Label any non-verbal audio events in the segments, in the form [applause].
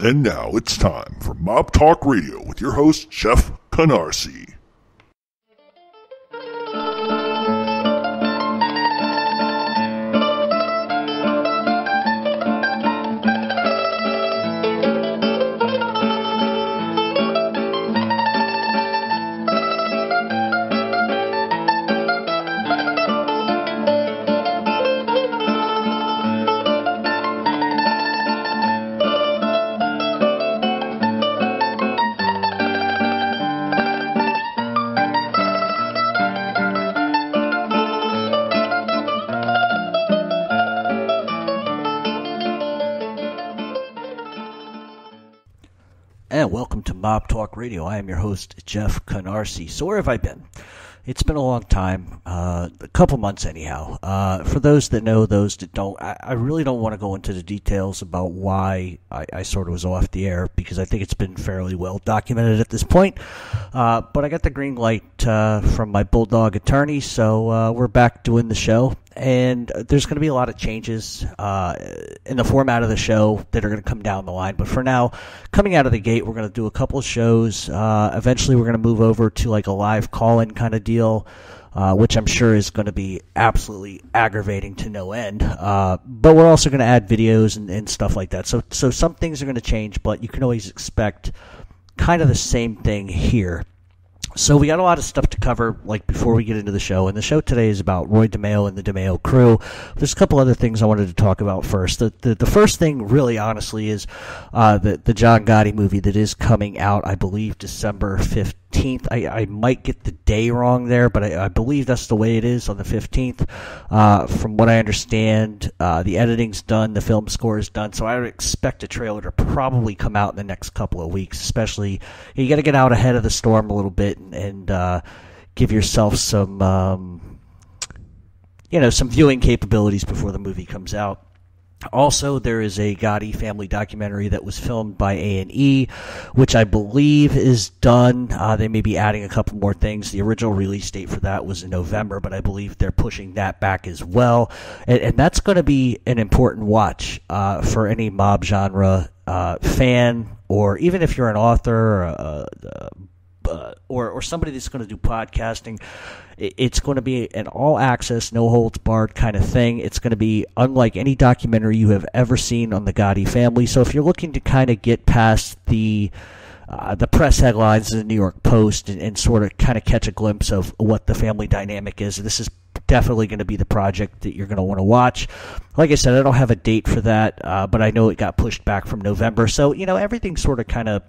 And now it's time for Mob Talk Radio with your host, Jeff Canarsie. Radio. I am your host, Jeff Canarsie. So, where have I been? It's been a long time, uh, a couple months anyhow. Uh, for those that know, those that don't, I, I really don't want to go into the details about why I, I, sort of was off the air because I think it's been fairly well documented at this point. Uh, but I got the green light uh, from my Bulldog attorney, so uh, we're back doing the show and there's going to be a lot of changes uh, in the format of the show that are going to come down the line. But for now, coming out of the gate, we're going to do a couple of shows. Uh, eventually, we're going to move over to like a live call-in kind of deal. Uh, which I'm sure is going to be absolutely aggravating to no end. Uh, but we're also going to add videos and, and, stuff like that. So, so some things are going to change, but you can always expect kind of the same thing here. So we got a lot of stuff to cover, like before we get into the show. And the show today is about Roy DeMeo and the DeMeo crew. There's a couple other things I wanted to talk about first. The the, the first thing, really, honestly, is uh, the the John Gotti movie that is coming out. I believe December 15th 15th. I, I might get the day wrong there, but I, I believe that's the way it is on the 15th. Uh, from what I understand, uh, the editing's done, the film score is done, so I would expect a trailer to probably come out in the next couple of weeks. Especially, you got to get out ahead of the storm a little bit and, and uh, give yourself some, um, you know, some viewing capabilities before the movie comes out. Also, there is a Gotti family documentary that was filmed by A and E, which I believe is done. Uh, they may be adding a couple more things. The original release date for that was in November, but I believe they're pushing that back as well, and, and that's going to be an important watch uh, for any mob genre uh, fan, or even if you're an author or a, a uh, or or somebody that's going to do podcasting, it's going to be an all access, no holds barred kind of thing. It's going to be unlike any documentary you have ever seen on the Gotti family. So if you're looking to kind of get past the uh, the press headlines in the New York Post and, and sort of kind of catch a glimpse of what the family dynamic is, this is definitely going to be the project that you're going to want to watch. Like I said, I don't have a date for that, uh, but I know it got pushed back from November. So, you know, everything's sort of kind of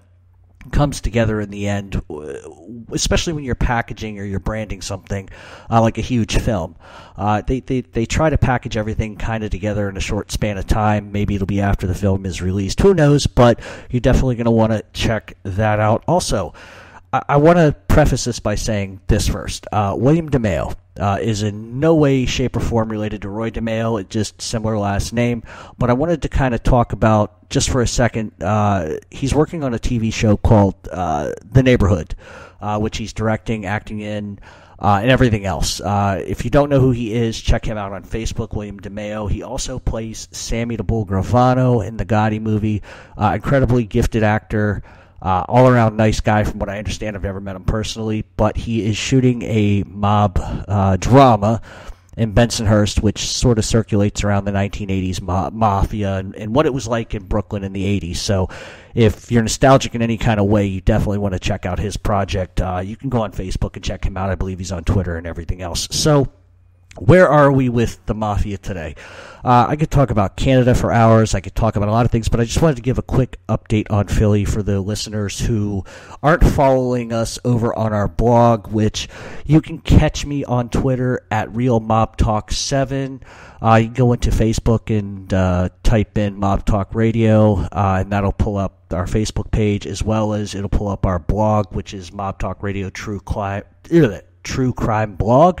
comes together in the end, especially when you're packaging or you're branding something uh, like a huge film. Uh, they, they, they try to package everything kind of together in a short span of time. Maybe it'll be after the film is released. Who knows? But you're definitely going to want to check that out. Also, I, I want to preface this by saying this first. Uh, William DeMeo uh, is in no way, shape, or form related to Roy DeMeo. It's just similar last name. But I wanted to kind of talk about just for a second. Uh, he's working on a TV show called uh, The Neighborhood, uh, which he's directing, acting in. Uh, and everything else. Uh, if you don't know who he is, check him out on Facebook, William DeMeo. He also plays Sammy the Bull Gravano in the Gotti movie. incredibly gifted actor. Uh, all around nice guy, from what I understand. I've never met him personally, but he is shooting a mob uh, drama in Bensonhurst, which sort of circulates around the 1980s ma- mafia and, and, what it was like in Brooklyn in the 80s. So, if you're nostalgic in any kind of way, you definitely want to check out his project. Uh, you can go on Facebook and check him out. I believe he's on Twitter and everything else. So, where are we with the mafia today? Uh, I could talk about Canada for hours. I could talk about a lot of things, but I just wanted to give a quick update on Philly for the listeners who aren't following us over on our blog, which you can catch me on Twitter at Real Mob Talk 7. Uh, you can go into Facebook and uh, type in Mob Talk Radio, uh, and that'll pull up our Facebook page as well as it'll pull up our blog, which is Mob Talk Radio True Crime true crime blog,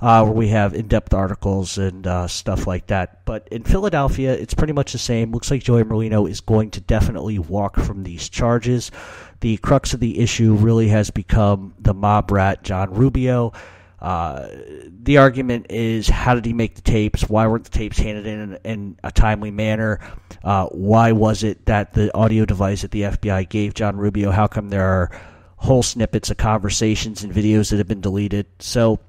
uh, where we have in-depth articles and uh, stuff like that. But in Philadelphia, it's pretty much the same. Looks like Joey Merlino is going to definitely walk from these charges. The crux of the issue really has become the mob rat John Rubio. Uh, the argument is how did he make the tapes? Why weren't the tapes handed in in a timely manner? Uh, why was it that the audio device that the FBI gave John Rubio? How come there are whole snippets of conversations and videos that have been deleted? So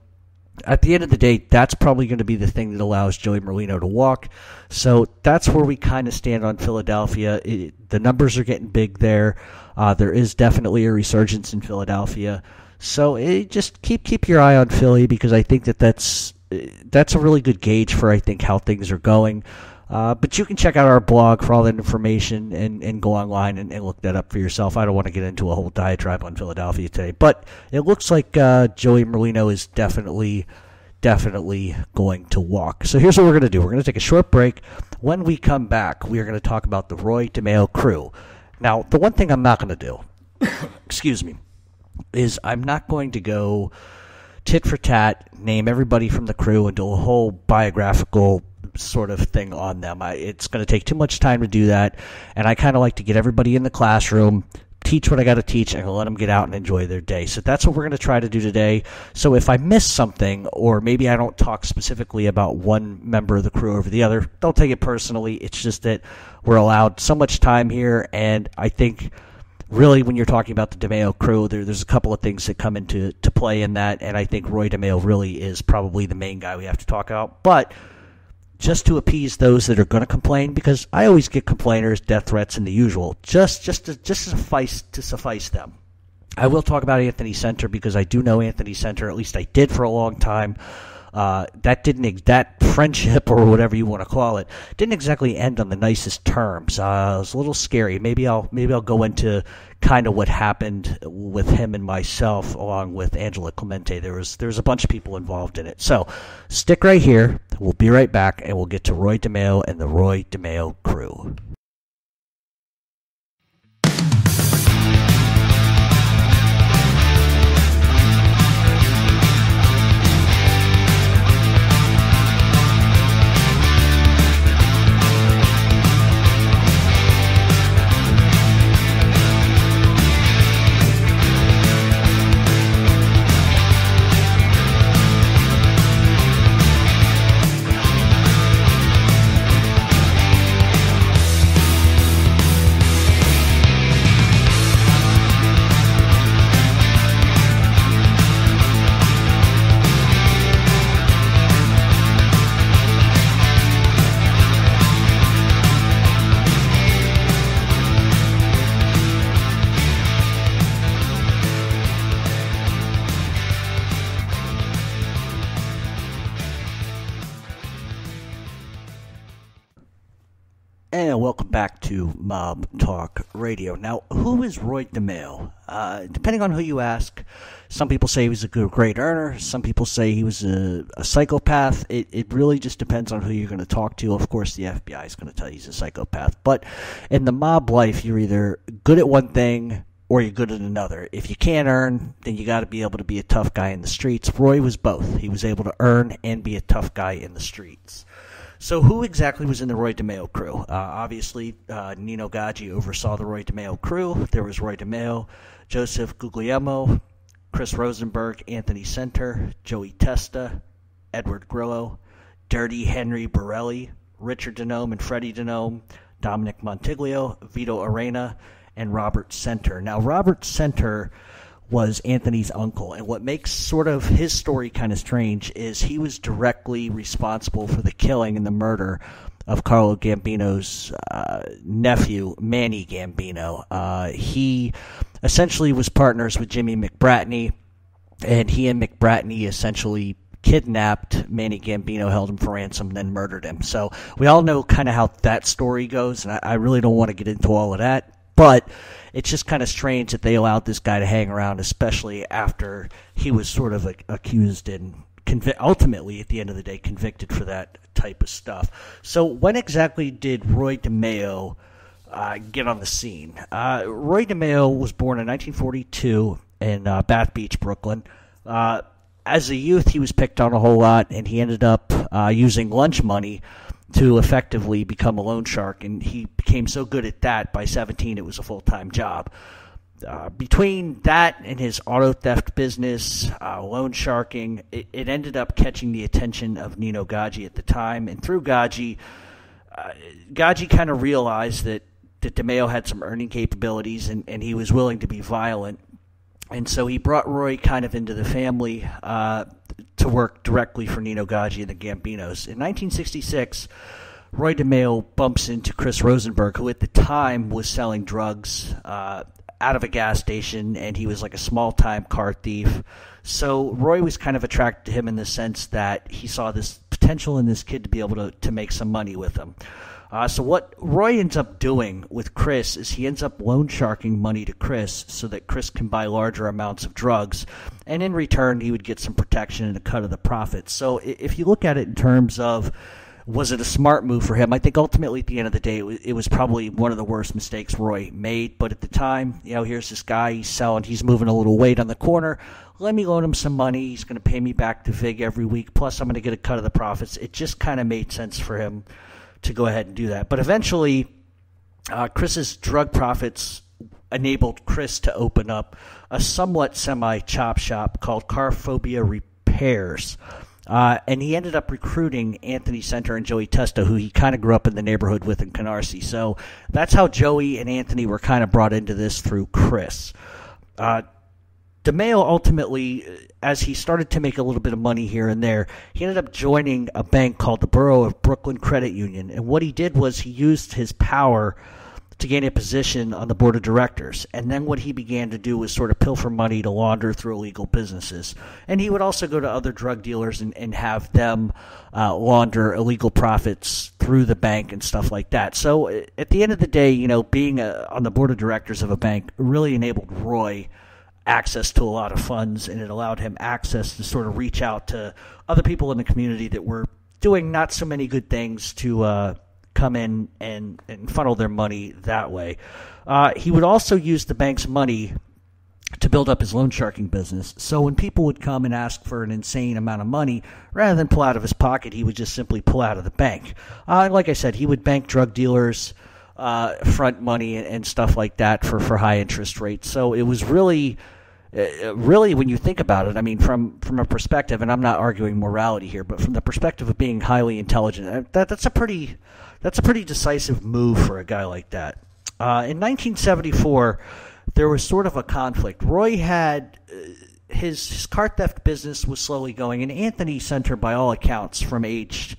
at the end of the day, that's probably going to be the thing that allows Joey Merlino to walk. So that's where we kind of stand on Philadelphia. It, the numbers are getting big there. Uh, there is definitely a resurgence in Philadelphia. So it, just keep keep your eye on Philly because I think that that's that's a really good gauge for I think how things are going. Uh, but you can check out our blog for all that information and, and go online and, and, look that up for yourself. I don't want to get into a whole diatribe on Philadelphia today, but it looks like uh, Joey Merlino is definitely, definitely going to walk. So here's what we're going to do we're going to take a short break. When we come back, we are going to talk about the Roy DeMeo crew. Now, the one thing I'm not going to do, [coughs] excuse me, is I'm not going to go tit for tat, name everybody from the crew, and do a whole biographical sort of thing on them. I, it's going to take too much time to do that, and I kind of like to get everybody in the classroom, teach what I got to teach, and let them get out and enjoy their day. So that's what we're going to try to do today. So if I miss something, or maybe I don't talk specifically about one member of the crew over the other, don't take it personally. It's just that we're allowed so much time here, and I think really, when you're talking about the DeMeo crew, there, there's a couple of things that come into to play in that, and I think Roy DeMeo really is probably the main guy we have to talk about. But just to appease those that are going to complain, because I always get complainers, death threats, and the usual, just just to, just suffice to suffice them. I will talk about Anthony Senter because I do know Anthony Senter, at least I did for a long time. Uh, that didn't that friendship [laughs] or whatever you want to call it didn't exactly end on the nicest terms. Uh, it was a little scary. Maybe I'll maybe I'll go into kind of what happened with him and myself, along with Angela Clemente. There was there was a bunch of people involved in it. So stick right here. We'll be right back, and we'll get to Roy DeMeo and the Roy DeMeo crew. Welcome back to Mob Talk Radio. Now, who is Roy DeMeo? Uh, depending on who you ask, some people say he was a good, great earner. Some people say he was a, a psychopath. It, it really just depends on who you're going to talk to. Of course, the FBI is going to tell you he's a psychopath. But in the mob life, you're either good at one thing or you're good at another. If you can't earn, then you got to be able to be a tough guy in the streets. Roy was both. He was able to earn and be a tough guy in the streets. So, who exactly was in the Roy DeMeo crew? Uh, obviously, uh, Nino Gaggi oversaw the Roy DeMeo crew. There was Roy DeMeo, Joseph Guglielmo, Chris Rosenberg, Anthony Senter, Joey Testa, Edward Grillo, Dirty Henry Borelli, Richard DiNome and Freddie DiNome, Dominick Montiglio, Vito Arena, and Robert Center. Now, Robert Center was Anthony's uncle. And what makes sort of his story kind of strange is he was directly responsible for the killing and the murder of Carlo Gambino's uh, nephew, Manny Gambino. Uh, he essentially was partners with Jimmy McBratney, and he and McBratney essentially kidnapped Manny Gambino, held him for ransom, then murdered him. So we all know kind of how that story goes, and I, I really don't want to get into all of that. But it's just kind of strange that they allowed this guy to hang around, especially after he was sort of accused and convi- ultimately, at the end of the day, convicted for that type of stuff. So, when exactly did Roy DeMeo uh, get on the scene? Uh, Roy DeMeo was born in 1942 in uh, Bath Beach, Brooklyn. Uh, as a youth, he was picked on a whole lot, and he ended up uh, using lunch money to effectively become a loan shark, and he became so good at that by 17 it was a full time job. uh, between that and his auto theft business, uh, loan sharking, it, it, ended up catching the attention of Nino Gaggi at the time. And through Gaggi, uh, Gaggi kind of realized that, that DeMeo had some earning capabilities and, and he was willing to be violent. And so he brought Roy kind of into the family uh, to work directly for Nino Gaggi and the Gambinos. In 1966, Roy DeMeo bumps into Chris Rosenberg, who at the time was selling drugs uh, out of a gas station, and he was like a small time car thief. So Roy was kind of attracted to him in the sense that he saw this potential in this kid to be able to, to make some money with him. Uh, so what Roy ends up doing with Chris is he ends up loan sharking money to Chris so that Chris can buy larger amounts of drugs, and in return he would get some protection and a cut of the profits. So if you look at it in terms of was it a smart move for him? I think ultimately at the end of the day, it was, probably one of the worst mistakes Roy made. But at the time, you know, here's this guy, he's selling, he's moving a little weight on the corner. Let me loan him some money. He's going to pay me back to VIG every week. Plus, I'm going to get a cut of the profits. It just kind of made sense for him to go ahead and do that. But eventually, uh, Chris's drug profits enabled Chris to open up a somewhat semi chop shop called Carphobia Repairs. Uh, and he ended up recruiting Anthony Senter and Joey Testa, who he kind of grew up in the neighborhood with in Canarsie. So that's how Joey and Anthony were kind of brought into this through Chris. Uh, DeMeo ultimately, as he started to make a little bit of money here and there, he ended up joining a bank called the Borough of Brooklyn Credit Union. And what he did was he used his power to gain a position on the board of directors. And then what he began to do was sort of pilfer money to launder through illegal businesses. And he would also go to other drug dealers and, and have them uh, launder illegal profits through the bank and stuff like that. So uh, at the end of the day, you know, being a, uh, on the board of directors of a bank really enabled Roy access to a lot of funds and it allowed him access to sort of reach out to other people in the community that were doing not so many good things to uh, come in and, and funnel their money that way. Uh, he would also use the bank's money to build up his loan sharking business. So when people would come and ask for an insane amount of money, rather than pull out of his pocket, he would just simply pull out of the bank. Uh, like I said, he would bank drug dealers, uh, front money, and, and, stuff like that for, for high interest rates. So it was really, really, when you think about it, I mean, from from a perspective, and I'm not arguing morality here, but from the perspective of being highly intelligent, uh, that that's a pretty that's a pretty decisive move for a guy like that. Uh, in 1974, there was sort of a conflict. Roy had uh, his, his car theft business was slowly going, and Anthony Senter, by all accounts, from age,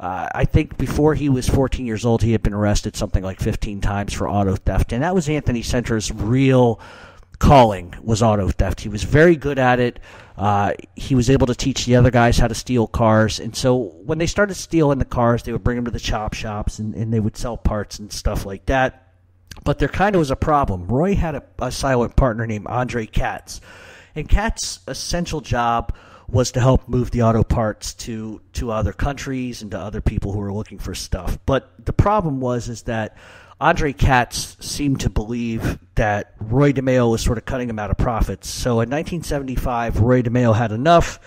uh, I think before he was 14 years old, he had been arrested something like 15 times for auto theft, and that was Anthony Senter's real calling was auto theft. He was very good at it. Uh, he was able to teach the other guys how to steal cars. And so when they started stealing the cars, they would bring them to the chop shops and, and they would sell parts and stuff like that. But there kind of was a problem. Roy had a, a silent partner named Andre Katz. And Katz's essential job was to help move the auto parts to, to other countries and to other people who were looking for stuff. But the problem was is that Andre Katz seemed to believe that Roy DeMeo was sort of cutting him out of profits. So in 1975, Roy DeMeo had enough,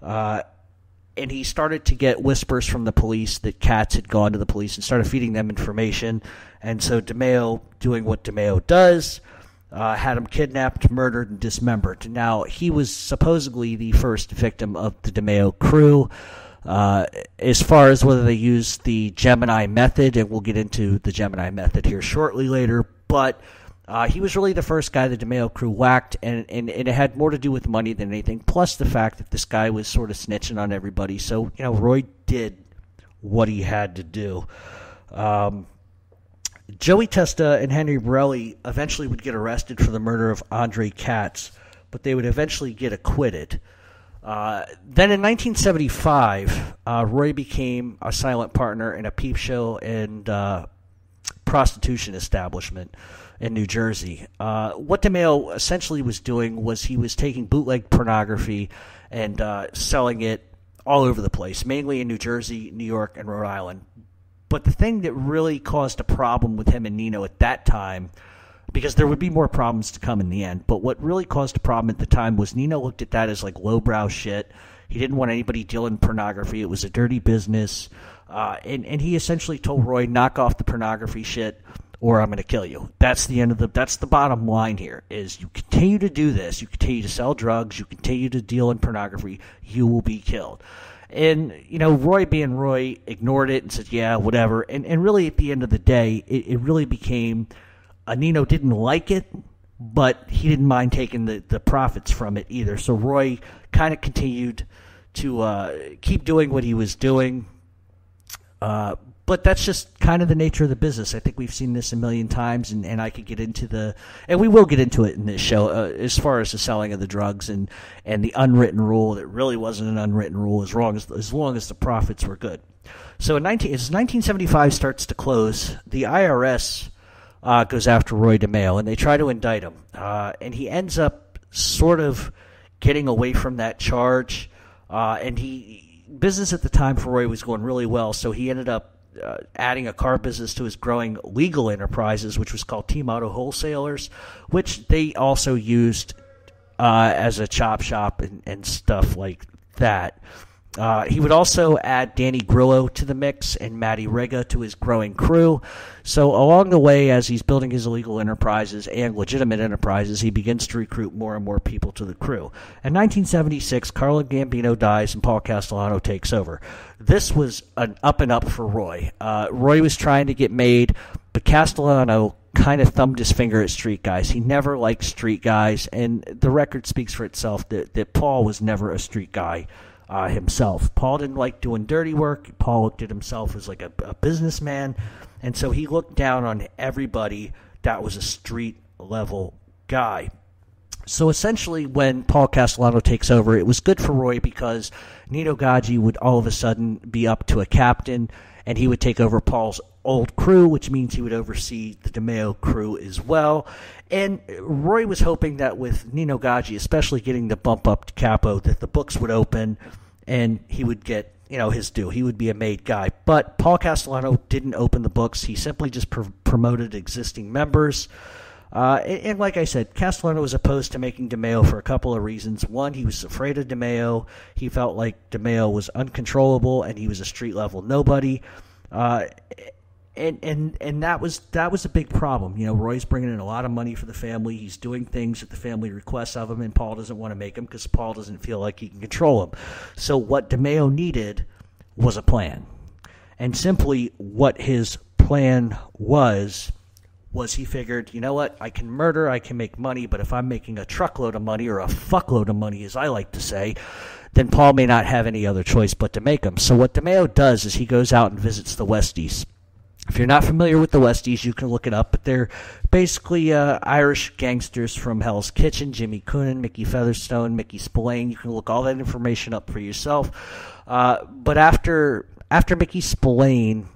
uh, and he started to get whispers from the police that Katz had gone to the police and started feeding them information. And so DeMeo, doing what DeMeo does, uh, had him kidnapped, murdered, and dismembered. Now, he was supposedly the first victim of the DeMeo crew. Uh, as far as whether they use the Gemini method, and we'll get into the Gemini method here shortly later, but uh, he was really the first guy the DeMeo crew whacked, and, and, and, it had more to do with money than anything, plus the fact that this guy was sort of snitching on everybody. So, you know, Roy did what he had to do. Um, Joey Testa and Henry Borelli eventually would get arrested for the murder of Andre Katz, but they would eventually get acquitted. Uh, then in 1975, uh, Roy became a silent partner in a peep show and uh, prostitution establishment in New Jersey. Uh, what DeMeo essentially was doing was he was taking bootleg pornography and uh, selling it all over the place, mainly in New Jersey, New York, and Rhode Island. But the thing that really caused a problem with him and Nino at that time because there would be more problems to come in the end. But what really caused a problem at the time was Nino looked at that as like lowbrow shit. He didn't want anybody dealing pornography. It was a dirty business. Uh, and, and he essentially told Roy, knock off the pornography shit. or I'm going to kill you. That's the end of the that's the bottom line here is you continue to do this, you continue to sell drugs, you continue to deal in pornography, you will be killed. And you know, Roy being Roy ignored it and said, "Yeah, whatever." And and really, at the end of the day, it, it really became uh, Nino didn't like it, but he didn't mind taking the the profits from it either. So Roy kind of continued to uh, keep doing what he was doing. Uh, but that's just kind of the nature of the business. I think we've seen this a million times, and, and I could get into the, and we will get into it in this show uh, as far as the selling of the drugs and, and the unwritten rule that really wasn't an unwritten rule as long as as long as the profits were good. So in 19, as 1975 starts to close, the IRS uh, goes after Roy DeMeo, and they try to indict him, uh, and he ends up sort of getting away from that charge, uh, and he business at the time for Roy was going really well, so he ended up uh, adding a car business to his growing legal enterprises, which was called Team Auto Wholesalers, which they also used uh, as a chop shop and, and stuff like that. Uh, he would also add Danny Grillo to the mix and Matty Rega to his growing crew. So, along the way, as he's building his illegal enterprises and legitimate enterprises, he begins to recruit more and more people to the crew. In 1976, Carlo Gambino dies and Paul Castellano takes over. This was an up and up for Roy. Uh, Roy was trying to get made, but Castellano kind of thumbed his finger at street guys. He never liked street guys, and the record speaks for itself that, that Paul was never a street guy uh, himself. Paul didn't like doing dirty work. Paul looked at himself as like a, a businessman, and so he looked down on everybody that was a street level guy. So essentially, when Paul Castellano takes over, it was good for Roy because Nino Gaggi would all of a sudden be up to a captain, and he would take over Paul's old crew, which means he would oversee the DeMeo crew as well. And Roy was hoping that with Nino Gaggi, especially getting the bump up to Capo, that the books would open and he would get you know his due. He would be a made guy. But Paul Castellano didn't open the books. He simply just pr- promoted existing members. Uh, and, and, like I said, Castellano was opposed to making DeMeo for a couple of reasons. One, he was afraid of DeMeo. He felt like DeMeo was uncontrollable and he was a street level nobody. Uh, and and and that was that was a big problem. You know, Roy's bringing in a lot of money for the family. He's doing things that the family requests of him, and Paul doesn't want to make him because Paul doesn't feel like he can control him. So what DeMeo needed was a plan, and simply what his plan was was he figured, you know what, I can murder, I can make money, but if I'm making a truckload of money or a fuckload of money, as I like to say, then Paul may not have any other choice but to make them. So what DeMeo does is he goes out and visits the Westies if you're not familiar with the Westies, you can look it up, but they're basically uh, Irish gangsters from Hell's Kitchen Jimmy Coonan, Mickey Featherstone, Mickey Spillane. You can look all that information up for yourself. Uh, but after after Mickey Spillane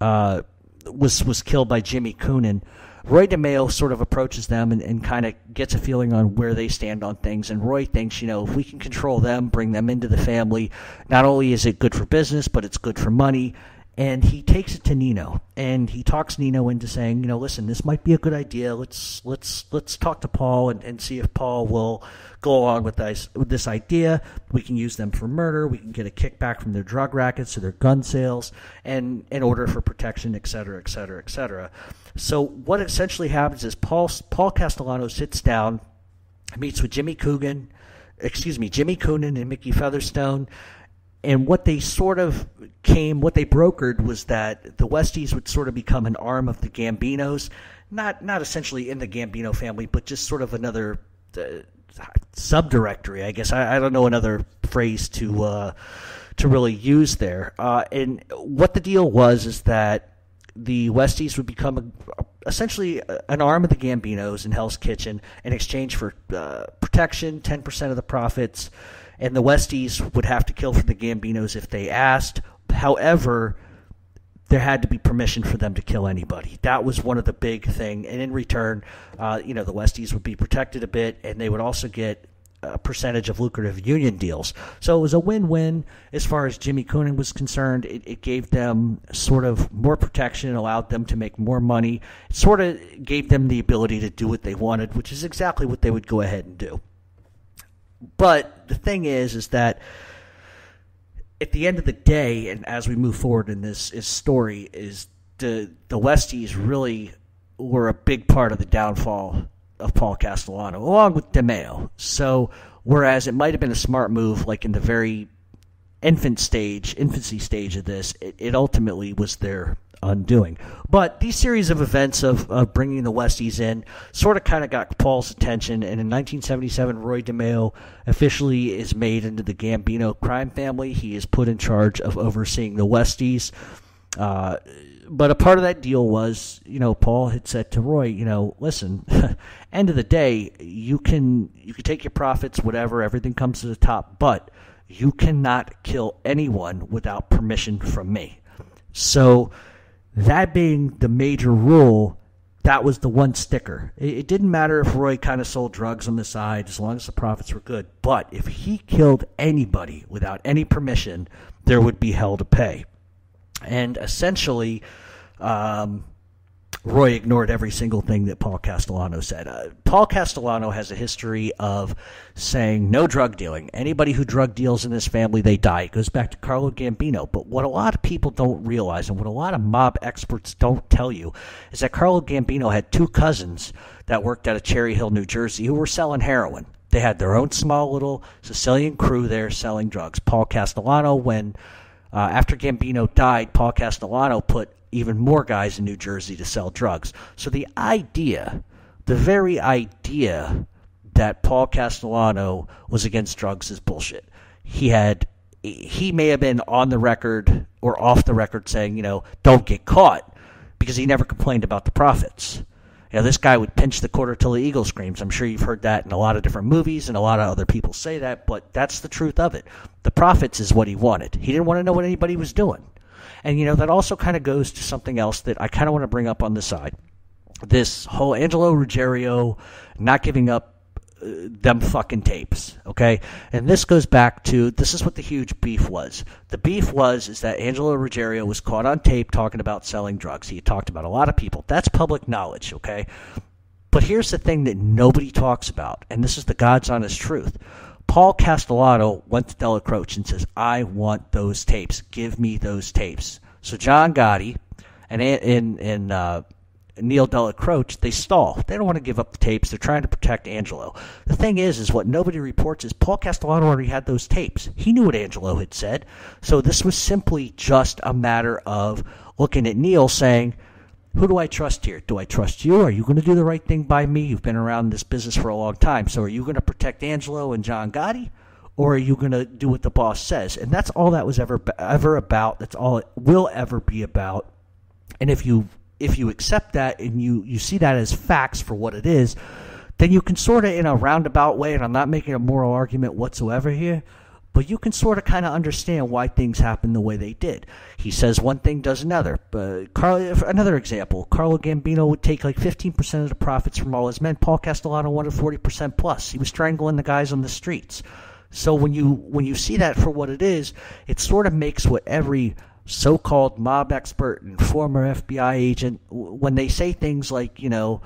uh, was was killed by Jimmy Coonan, Roy DeMeo sort of approaches them and, and kind of gets a feeling on where they stand on things. And Roy thinks, you know, if we can control them, bring them into the family, not only is it good for business, but it's good for money and he takes it to Nino and he talks Nino into saying, you know, listen, this might be a good idea. Let's let's let's talk to Paul and, and see if Paul will go along with this with this idea. We can use them for murder. We can get a kickback from their drug rackets or their gun sales, and in order for protection, et cetera, et cetera, et cetera. So what essentially happens is Paul Paul Castellano sits down, meets with Jimmy Coogan, excuse me, Jimmy Coonan and Mickey Featherstone and what they sort of came, what they brokered was that the Westies would sort of become an arm of the Gambinos, not not essentially in the Gambino family, but just sort of another uh, subdirectory, I guess. I, I, don't know another phrase to uh, to really use there. Uh, and what the deal was is that the Westies would become a, essentially an arm of the Gambinos in Hell's Kitchen in exchange for uh, protection, ten percent of the profits and the Westies would have to kill for the Gambinos if they asked. However, there had to be permission for them to kill anybody. That was one of the big thing. And in return, uh, you know, the Westies would be protected a bit, and they would also get a percentage of lucrative union deals. So it was a win-win as far as Jimmy Coonan was concerned. It, it gave them sort of more protection, allowed them to make more money. It sort of gave them the ability to do what they wanted, which is exactly what they would go ahead and do. But the thing is, is that at the end of the day, and as we move forward in this, this story, is the the Westies really were a big part of the downfall of Paul Castellano, along with DeMeo. So, whereas it might have been a smart move, like in the very infant stage, infancy stage of this, it, it ultimately was their undoing. But these series of events of, of bringing the Westies in sort of kind of got Paul's attention, and in 1977, Roy DeMeo officially is made into the Gambino crime family. He is put in charge of overseeing the Westies. Uh, but a part of that deal was, you know, Paul had said to Roy, you know, listen, [laughs] end of the day, you can you can take your profits, whatever, everything comes to the top, but you cannot kill anyone without permission from me. So that being the major rule, that was the one sticker. It, it didn't matter if Roy kind of sold drugs on the side as long as the profits were good. But if he killed anybody without any permission, there would be hell to pay. And essentially, um, Roy ignored every single thing that Paul Castellano said. Uh, Paul Castellano has a history of saying no drug dealing. Anybody who drug deals in this family, they die. It goes back to Carlo Gambino. But what a lot of people don't realize, and what a lot of mob experts don't tell you, is that Carlo Gambino had two cousins that worked out of Cherry Hill, New Jersey, who were selling heroin. They had their own small little Sicilian crew there selling drugs. Paul Castellano, when uh, after Gambino died, Paul Castellano put even more guys in New Jersey to sell drugs. So the idea, the very idea that Paul Castellano was against drugs is bullshit. He had he may have been on the record or off the record saying, you know, don't get caught because he never complained about the profits. You know, this guy would pinch the quarter till the eagle screams. I'm sure you've heard that in a lot of different movies, and a lot of other people say that, but that's the truth of it. The profits is what he wanted. He didn't want to know what anybody was doing. And, you know, that also kind of goes to something else that I kind of want to bring up on the side. This whole Angelo Ruggiero not giving up uh, them fucking tapes, okay? And this goes back to this is what the huge beef was. The beef was is that Angelo Ruggiero was caught on tape talking about selling drugs. He talked about a lot of people. That's public knowledge, okay? But here's the thing that nobody talks about, and this is the God's honest truth. Paul Castellano went to Della Croce and says, I want those tapes. Give me those tapes. So John Gotti and, and, and uh, Neil Della Croce, they stall. They don't want to give up the tapes. They're trying to protect Angelo. The thing is, is what nobody reports is Paul Castellano already had those tapes. He knew what Angelo had said. So this was simply just a matter of looking at Neil saying, who do I trust here? Do I trust you? Are you going to do the right thing by me? You've been around this business for a long time. So are you going to protect Angelo and John Gotti? Or are you going to do what the boss says? And that's all that was ever ever about. That's all it will ever be about. And if you if you accept that and you, you see that as facts for what it is, then you can sort of in a roundabout way, and I'm not making a moral argument whatsoever here, but you can sort of kind of understand why things happen the way they did. He says one thing, does another. But another example, Carlo Gambino would take like 15% of the profits from all his men. Paul Castellano wanted 40% plus. He was strangling the guys on the streets. So when you when you see that for what it is, it sort of makes what every so-called mob expert and former FBI agent when they say things like, you know,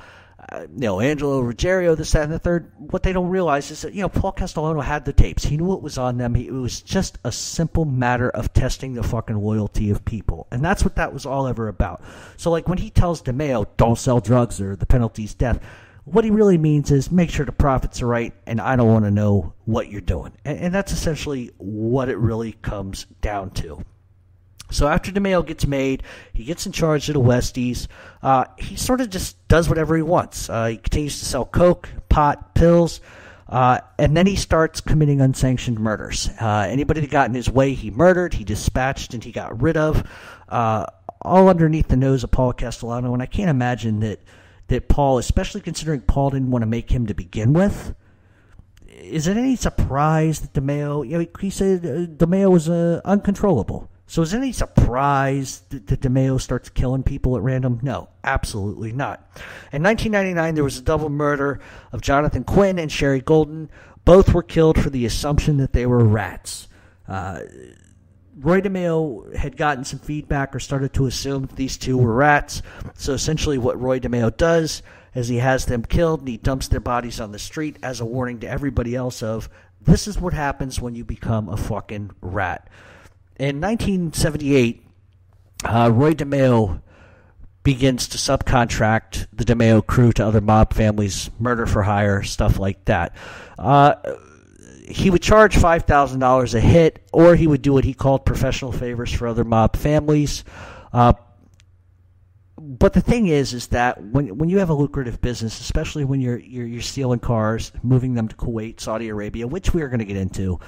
you know, Angelo Ruggiero, this, that, and the third. What they don't realize is that, you know, Paul Castellano had the tapes. He knew what was on them. He, it was just a simple matter of testing the fucking loyalty of people. And that's what that was all ever about. So, like, when he tells DeMeo, don't sell drugs or the penalty's death, what he really means is make sure the profits are right, and I don't want to know what you're doing. And, and that's essentially what it really comes down to. So after DeMeo gets made, he gets in charge of the Westies. Uh, he sort of just does whatever he wants. Uh, he continues to sell coke, pot, pills, uh, and then he starts committing unsanctioned murders. Uh, anybody that got in his way, he murdered, he dispatched, and he got rid of, uh, all underneath the nose of Paul Castellano. And I can't imagine that that Paul, especially considering Paul didn't want to make him to begin with. Is it any surprise that DeMeo? You know, he said uh, DeMeo was uncontrollable. So is any surprise that, that DeMeo starts killing people at random? No, absolutely not. In 1999, there was a double murder of Jonathan Quinn and Cherie Golden. Both were killed for the assumption that they were rats. Uh, Roy DeMeo had gotten some feedback or started to assume that these two were rats. So essentially, what Roy DeMeo does is he has them killed and he dumps their bodies on the street as a warning to everybody else of this is what happens when you become a fucking rat. In 1978, uh, Roy DeMeo begins to subcontract the DeMeo crew to other mob families, murder for hire, stuff like that. Uh, he would charge $5,000 a hit, or he would do what he called professional favors for other mob families. Uh, but the thing is, is that when when you have a lucrative business, especially when you're you're, you're stealing cars, moving them to Kuwait, Saudi Arabia, which we are going to get into,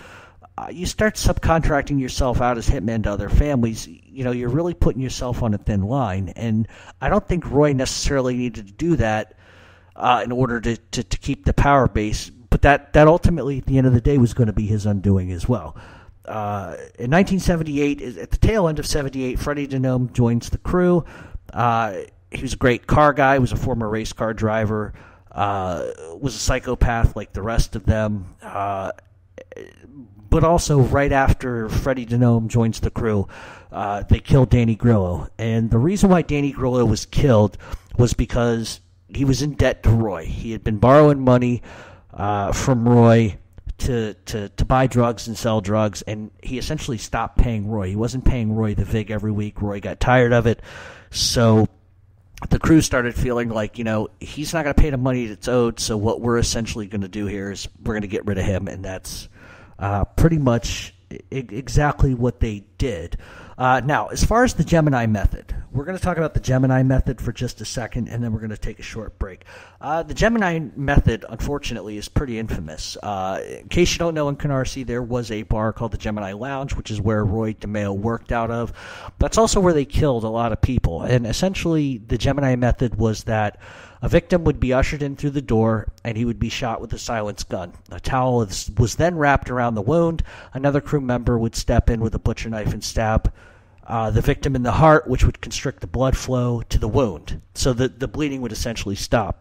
uh, you start subcontracting yourself out as hitmen to other families. You know, you're really putting yourself on a thin line, and I don't think Roy necessarily needed to do that uh, in order to, to to keep the power base. But that that ultimately, at the end of the day, was going to be his undoing as well. Uh, in 1978, at the tail end of 78, Freddie DiNome joins the crew. Uh, he was a great car guy. Was a former race car driver. Uh, was a psychopath like the rest of them. But also, right after Freddie DiNome joins the crew, uh, they kill Danny Grillo. And the reason why Danny Grillo was killed was because he was in debt to Roy. He had been borrowing money uh, from Roy to, to, to buy drugs and sell drugs, and he essentially stopped paying Roy. He wasn't paying Roy the VIG every week. Roy got tired of it. So the crew started feeling like, you know, he's not going to pay the money that's owed. So what we're essentially going to do here is we're going to get rid of him, and that's uh, pretty much exactly what they did. Uh, now, as far as the Gemini method, we're going to talk about the Gemini method for just a second, and then we're going to take a short break. Uh, the Gemini method, unfortunately, is pretty infamous. Uh, in case you don't know, in Canarsie, there was a bar called the Gemini Lounge, which is where Roy DeMeo worked out of. That's also where they killed a lot of people. And essentially, the Gemini method was that a victim would be ushered in through the door and he would be shot with a silenced gun. A towel was then wrapped around the wound. Another crew member would step in with a butcher knife and stab uh, the victim in the heart, which would constrict the blood flow to the wound. So the, the bleeding would essentially stop.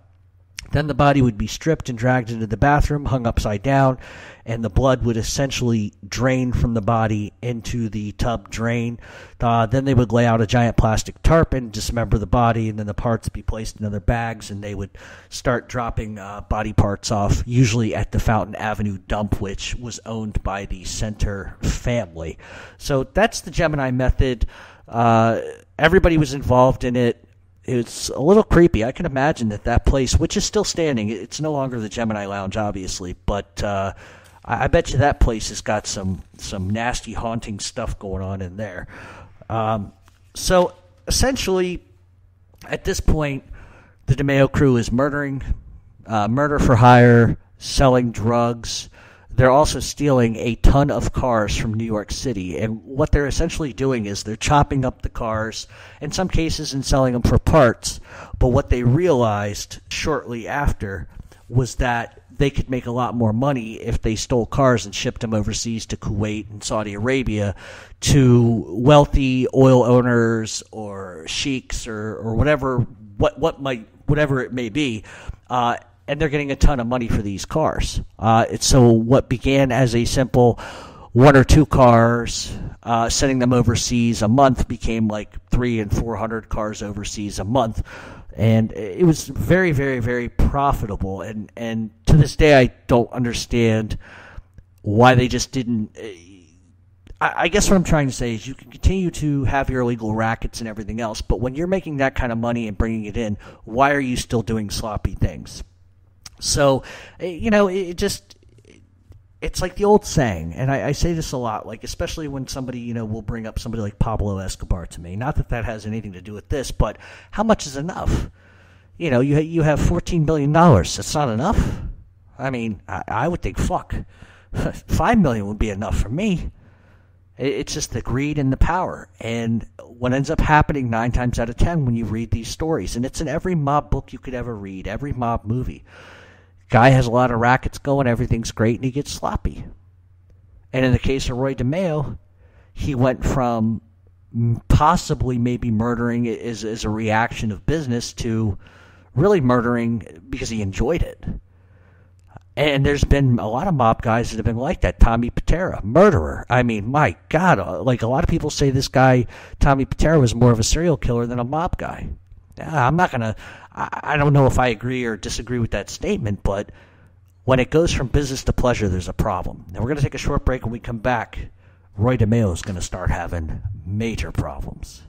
Then the body would be stripped and dragged into the bathroom, hung upside down, and the blood would essentially drain from the body into the tub drain. Uh, then they would lay out a giant plastic tarp and dismember the body, and then the parts would be placed in other bags, and they would start dropping uh, body parts off, usually at the Fountain Avenue dump, which was owned by the Center family. So that's the Gemini method. Uh, everybody was involved in it it's a little creepy. I can imagine that that place, which is still standing, it's no longer the Gemini Lounge, obviously, but uh, I, bet you that place has got some some nasty, haunting stuff going on in there. Um, so essentially, at this point, the DeMeo crew is murdering, uh, murder for hire, selling drugs, they're also stealing a ton of cars from New York City. And what they're essentially doing is they're chopping up the cars, in some cases, and selling them for parts. But what they realized shortly after was that they could make a lot more money if they stole cars and shipped them overseas to Kuwait and Saudi Arabia to wealthy oil owners or sheiks or, or whatever what what might whatever it may be. Uh, and they're getting a ton of money for these cars. Uh, so what began as a simple one or two cars, uh, sending them overseas a month became like three and four hundred cars overseas a month, and it was very, very, very profitable. And and to this day, I don't understand why they just didn't. I guess what I'm trying to say is you can continue to have your illegal rackets and everything else, but when you're making that kind of money and bringing it in, why are you still doing sloppy things? So, eh, you know, it just it's like the old saying, and I, I, say this a lot, like especially when somebody you know will bring up somebody like Pablo Escobar to me. Not that that has anything to do with this, but how much is enough? You know, you you have fourteen billion dollars. That's not enough. I mean, I, I would think fuck, [laughs] five million would be enough for me. It's just the greed and the power. And what ends up happening nine times out of ten when you read these stories, and it's in every mob book you could ever read, every mob movie Guy has a lot of rackets going, everything's great, and he gets sloppy. And in the case of Roy DeMeo, he went from possibly maybe murdering as, as a reaction of business to really murdering because he enjoyed it. And there's been a lot of mob guys that have been like that. Tommy Pitera, murderer. I mean, my God, uh, like a lot of people say this guy, Tommy Pitera, was more of a serial killer than a mob guy. I'm not going to, I don't know if I agree or disagree with that statement, but when it goes from business to pleasure, there's a problem. Now, we're going to take a short break. When we come back, Roy DeMeo is going to start having major problems.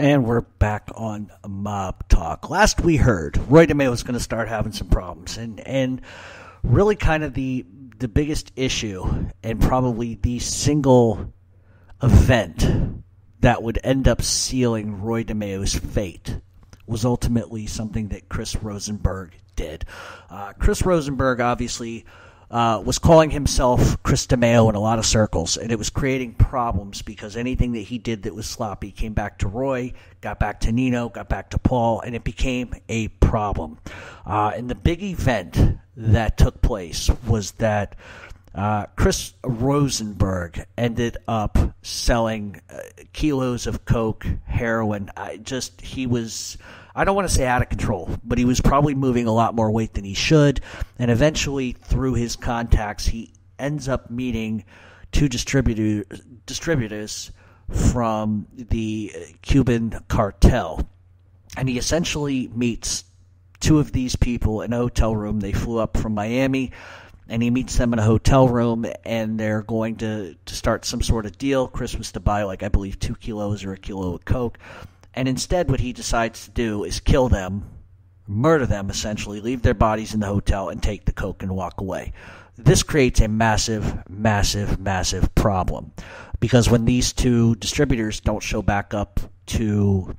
And we're back on Mob Talk. Last we heard, Roy DeMeo was going to start having some problems, and and really kind of the the biggest issue, and probably the single event that would end up sealing Roy DeMeo's fate was ultimately something that Chris Rosenberg did. Uh, Chris Rosenberg obviously uh, was calling himself Chris DeMeo in a lot of circles, and it was creating problems because anything that he did that was sloppy came back to Roy, got back to Nino, got back to Paul, and it became a problem. Uh, and the big event that took place was that uh, Chris Rosenberg ended up selling uh, kilos of coke, heroin. I just he was I don't want to say out of control, but he was probably moving a lot more weight than he should. And eventually, through his contacts, he ends up meeting two distributor, distributors from the Cuban cartel. And he essentially meets two of these people in a hotel room. They flew up from Miami and he meets them in a hotel room and they're going to, to start some sort of deal. Chris was to buy, like, I believe, two kilos or a kilo of Coke. And instead, what he decides to do is kill them, murder them essentially, leave their bodies in the hotel, and take the coke and walk away. This creates a massive, massive, massive problem because when these two distributors don't show back up to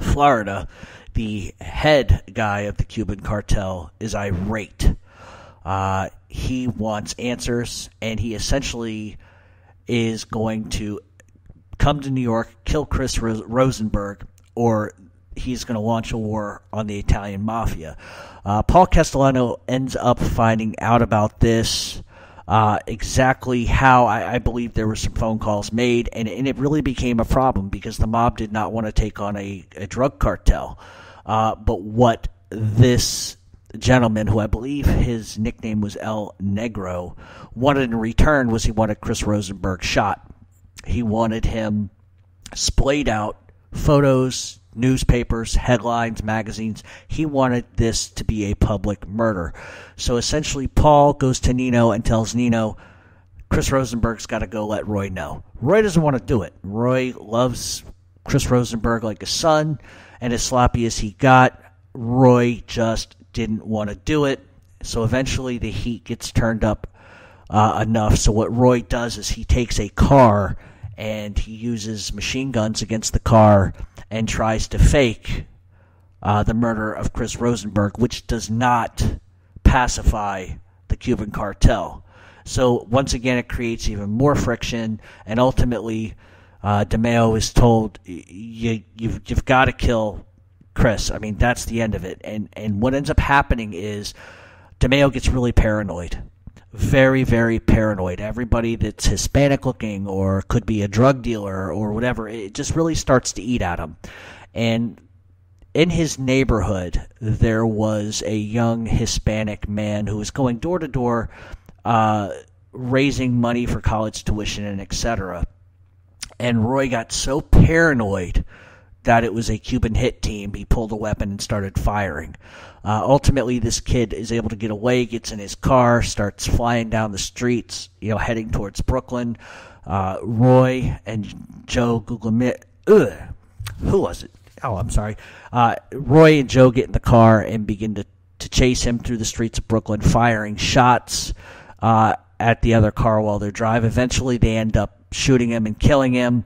Florida, the head guy of the Cuban cartel is irate. Uh, he wants answers, and he essentially is going to come to New York, kill Chris Rosenberg, or he's going to launch a war on the Italian mafia. Uh, Paul Castellano ends up finding out about this. Uh, exactly how I, I, believe there were some phone calls made, and, and, it really became a problem because the mob did not want to take on a, a drug cartel. Uh, but what this gentleman, who I believe his nickname was El Negro, wanted in return was he wanted Chris Rosenberg shot. He wanted him splayed out photos, newspapers, headlines, magazines. He wanted this to be a public murder. So essentially, Paul goes to Nino and tells Nino, Chris Rosenberg's got to go let Roy know. Roy doesn't want to do it. Roy loves Chris Rosenberg like a son, and as sloppy as he got, Roy just didn't want to do it. So eventually, the heat gets turned up uh, enough. So what Roy does is he takes a car and he uses machine guns against the car and tries to fake uh, the murder of Chris Rosenberg, which does not pacify the Cuban cartel. So once again, it creates even more friction, and ultimately, uh, DeMeo is told you, you've you've got to kill Chris. I mean, that's the end of it. And and what ends up happening is DeMeo gets really paranoid very, very paranoid. Everybody that's Hispanic looking or could be a drug dealer or whatever, it just really starts to eat at him. And in his neighborhood, there was a young Hispanic man who was going door to door, uh, raising money for college tuition and etc. And Roy got so paranoid that it was a Cuban hit team, he pulled a weapon and started firing. Uh, ultimately, this kid is able to get away, gets in his car, starts flying down the streets, you know, heading towards Brooklyn. Uh, Roy and Joe Guglielmi, who was it? Oh, I'm sorry. Uh, Roy and Joe get in the car and begin to, to chase him through the streets of Brooklyn, firing shots uh, at the other car while they drive. Eventually, they end up shooting him and killing him.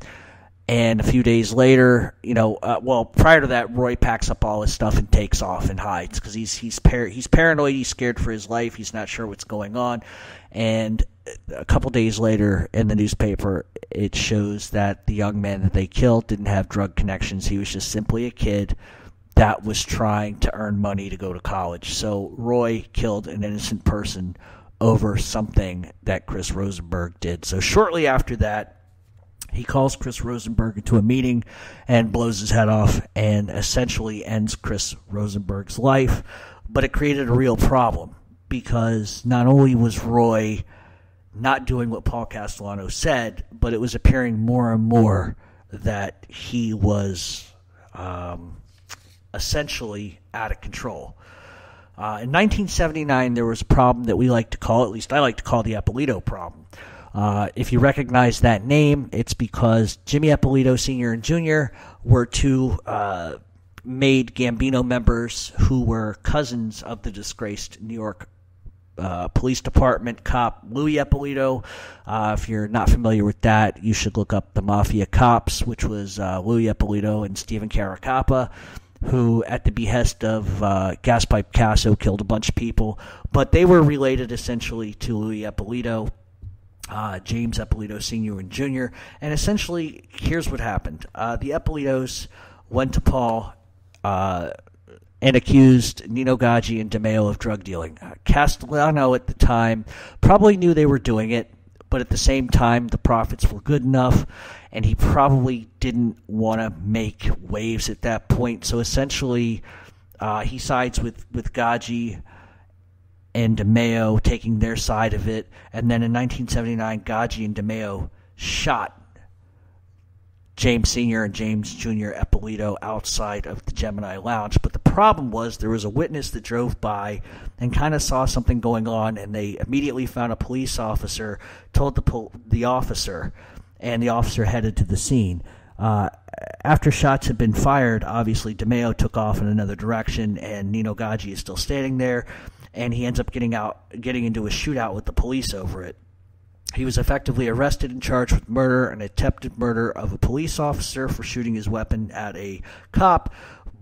And a few days later, you know, uh, well, prior to that, Roy packs up all his stuff and takes off and hides because he's he's par- he's paranoid. He's scared for his life. He's not sure what's going on. And a couple days later, in the newspaper, it shows that the young man that they killed didn't have drug connections. He was just simply a kid that was trying to earn money to go to college. So Roy killed an innocent person over something that Chris Rosenberg did. So shortly after that he calls Chris Rosenberg into a meeting and blows his head off and essentially ends Chris Rosenberg's life. But it created a real problem because not only was Roy not doing what Paul Castellano said, but it was appearing more and more that he was um, essentially out of control. Uh, in 1979, there was a problem that we like to call, at least I like to call the Eppolito problem. Uh, if you recognize that name, it's because Jimmy Eppolito Sr. and Jr. were two uh, made Gambino members who were cousins of the disgraced New York uh, Police Department cop Louis Eppolito. Uh, if you're not familiar with that, you should look up the Mafia Cops, which was uh, Louis Eppolito and Stephen Caracappa, who, at the behest of uh, Gaspipe Casso, killed a bunch of people. But they were related essentially to Louis Eppolito. Uh, James Eppolito Sr. and Jr. And essentially, here's what happened. Uh, the Eppolitos went to Paul uh, and accused Nino Gaggi and DeMeo of drug dealing. Uh, Castellano at the time probably knew they were doing it, but at the same time, the profits were good enough, and he probably didn't want to make waves at that point. So essentially, uh, he sides with, with Gaggi and DeMeo taking their side of it. And then in 1979, Gaggi and DeMeo shot James Sr. and James Jr. Eppolito outside of the Gemini Lounge. But the problem was there was a witness that drove by and kind of saw something going on, and they immediately found a police officer, told the, pol- the officer, and the officer headed to the scene. Uh, after shots had been fired, obviously DeMeo took off in another direction, and Nino Gaggi is still standing there, and he ends up getting out, getting into a shootout with the police over it. He was effectively arrested and charged with murder and attempted murder of a police officer for shooting his weapon at a cop.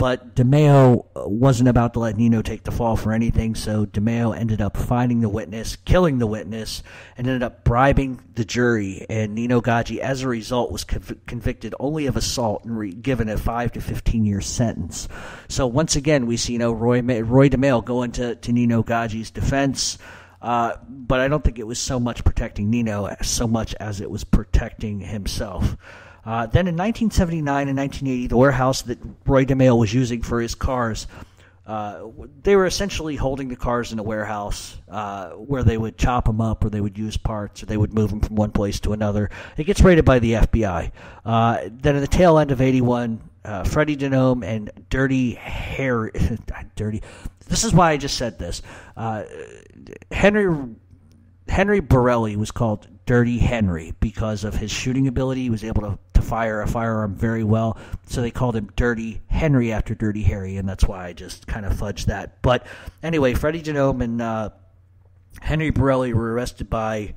But DeMeo wasn't about to let Nino take the fall for anything, so DeMeo ended up finding the witness, killing the witness, and ended up bribing the jury. And Nino Gaggi, as a result, was conv- convicted only of assault and re- given a 5 to 15 year sentence. So once again, we see you know, Roy, Roy DeMeo going to, to Nino Gaggi's defense. Uh, but I don't think it was so much protecting Nino so much as it was protecting himself. Uh, then in 1979 and 1980, the warehouse that Roy DeMeo was using for his cars, uh, they were essentially holding the cars in a warehouse uh, where they would chop them up or they would use parts or they would move them from one place to another. It gets raided by the FBI. Uh, then in the tail end of 81, uh, Freddie DiNome and Dirty Harry, [laughs] Dirty, this is why I just said this. Henry Henry Borelli was called Dirty Henry because of his shooting ability. He was able to, to fire a firearm very well. So they called him Dirty Henry after Dirty Harry, and that's why I just kind of fudged that. But anyway, Freddie DiNome and uh, Henry Borelli were arrested by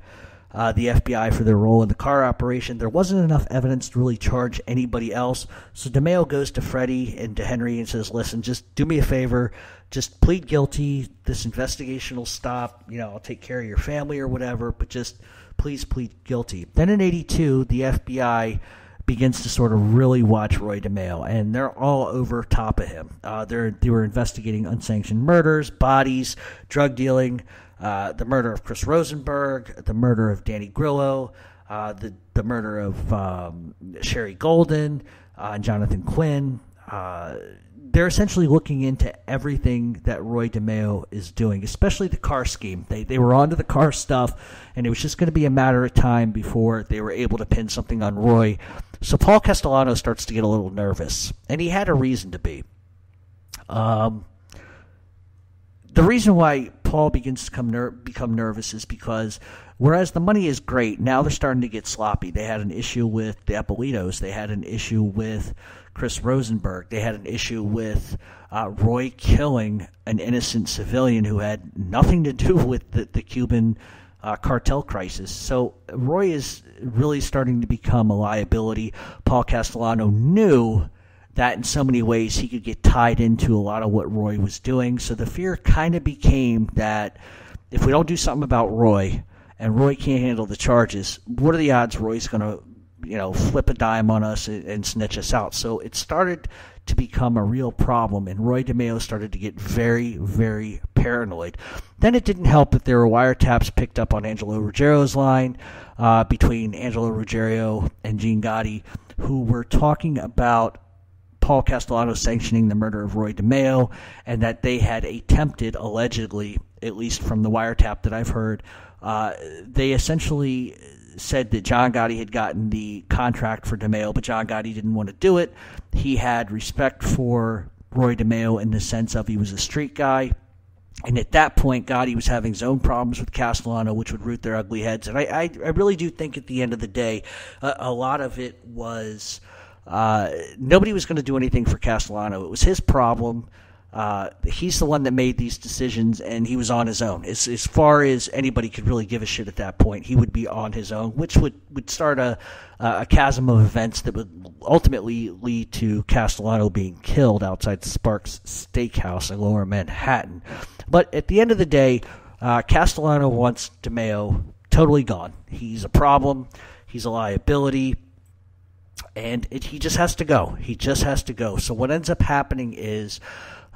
uh, the FBI for their role in the car operation. There wasn't enough evidence to really charge anybody else. So DeMeo goes to Freddie and to Henry and says, listen, just do me a favor. Just plead guilty. This investigation will stop. You know, I'll take care of your family or whatever, but just please plead guilty. Then in 82, the FBI begins to sort of really watch Roy DeMeo, and they're all over top of him. Uh, they're, they were investigating unsanctioned murders, bodies, drug dealing, uh, the murder of Chris Rosenberg, the murder of Danny Grillo, uh, the the murder of um, Cherie Golden uh, Jonathan Quinn. Uh, they're essentially looking into everything that Roy DeMeo is doing, especially the car scheme. They they were onto the car stuff, and it was just going to be a matter of time before they were able to pin something on Roy. So Paul Castellano starts to get a little nervous, and he had a reason to be. Um, the reason why Paul begins to come ner- become nervous is because whereas the money is great, now they're starting to get sloppy. They had an issue with the Eppolitos. They had an issue with Chris Rosenberg. They had an issue with uh, Roy killing an innocent civilian who had nothing to do [laughs] with the, the Cuban uh, cartel crisis. So Roy is really starting to become a liability. Paul Castellano knew that in so many ways he could get tied into a lot of what Roy was doing. So the fear kind of became that if we don't do something about Roy and Roy can't handle the charges, what are the odds Roy's going to, you know, flip a dime on us and, and snitch us out? So it started to become a real problem, and Roy DeMeo started to get very, very paranoid. Then it didn't help that there were wiretaps picked up on Angelo Ruggiero's line uh, between Angelo Ruggiero and Gene Gotti, who were talking about Paul Castellano sanctioning the murder of Roy DeMeo, and that they had attempted, allegedly, at least from the wiretap that I've heard, uh, they essentially said that John Gotti had gotten the contract for DeMeo, but John Gotti didn't want to do it. He had respect for Roy DeMeo in the sense of he was a street guy. And at that point, Gotti was having his own problems with Castellano, which would root their ugly heads. And I, I, I really do think at the end of the day, a, a lot of it was uh, nobody was going to do anything for Castellano. It was his problem. Uh, he's the one that made these decisions, and he was on his own. As, as far as anybody could really give a shit at that point, he would be on his own, which would, would start a, a chasm of events that would ultimately lead to Castellano being killed outside Sparks Steakhouse in Lower Manhattan. But at the end of the day, uh, Castellano wants DeMeo totally gone. He's a problem. He's a liability and it, he just has to go. He just has to go. So what ends up happening is,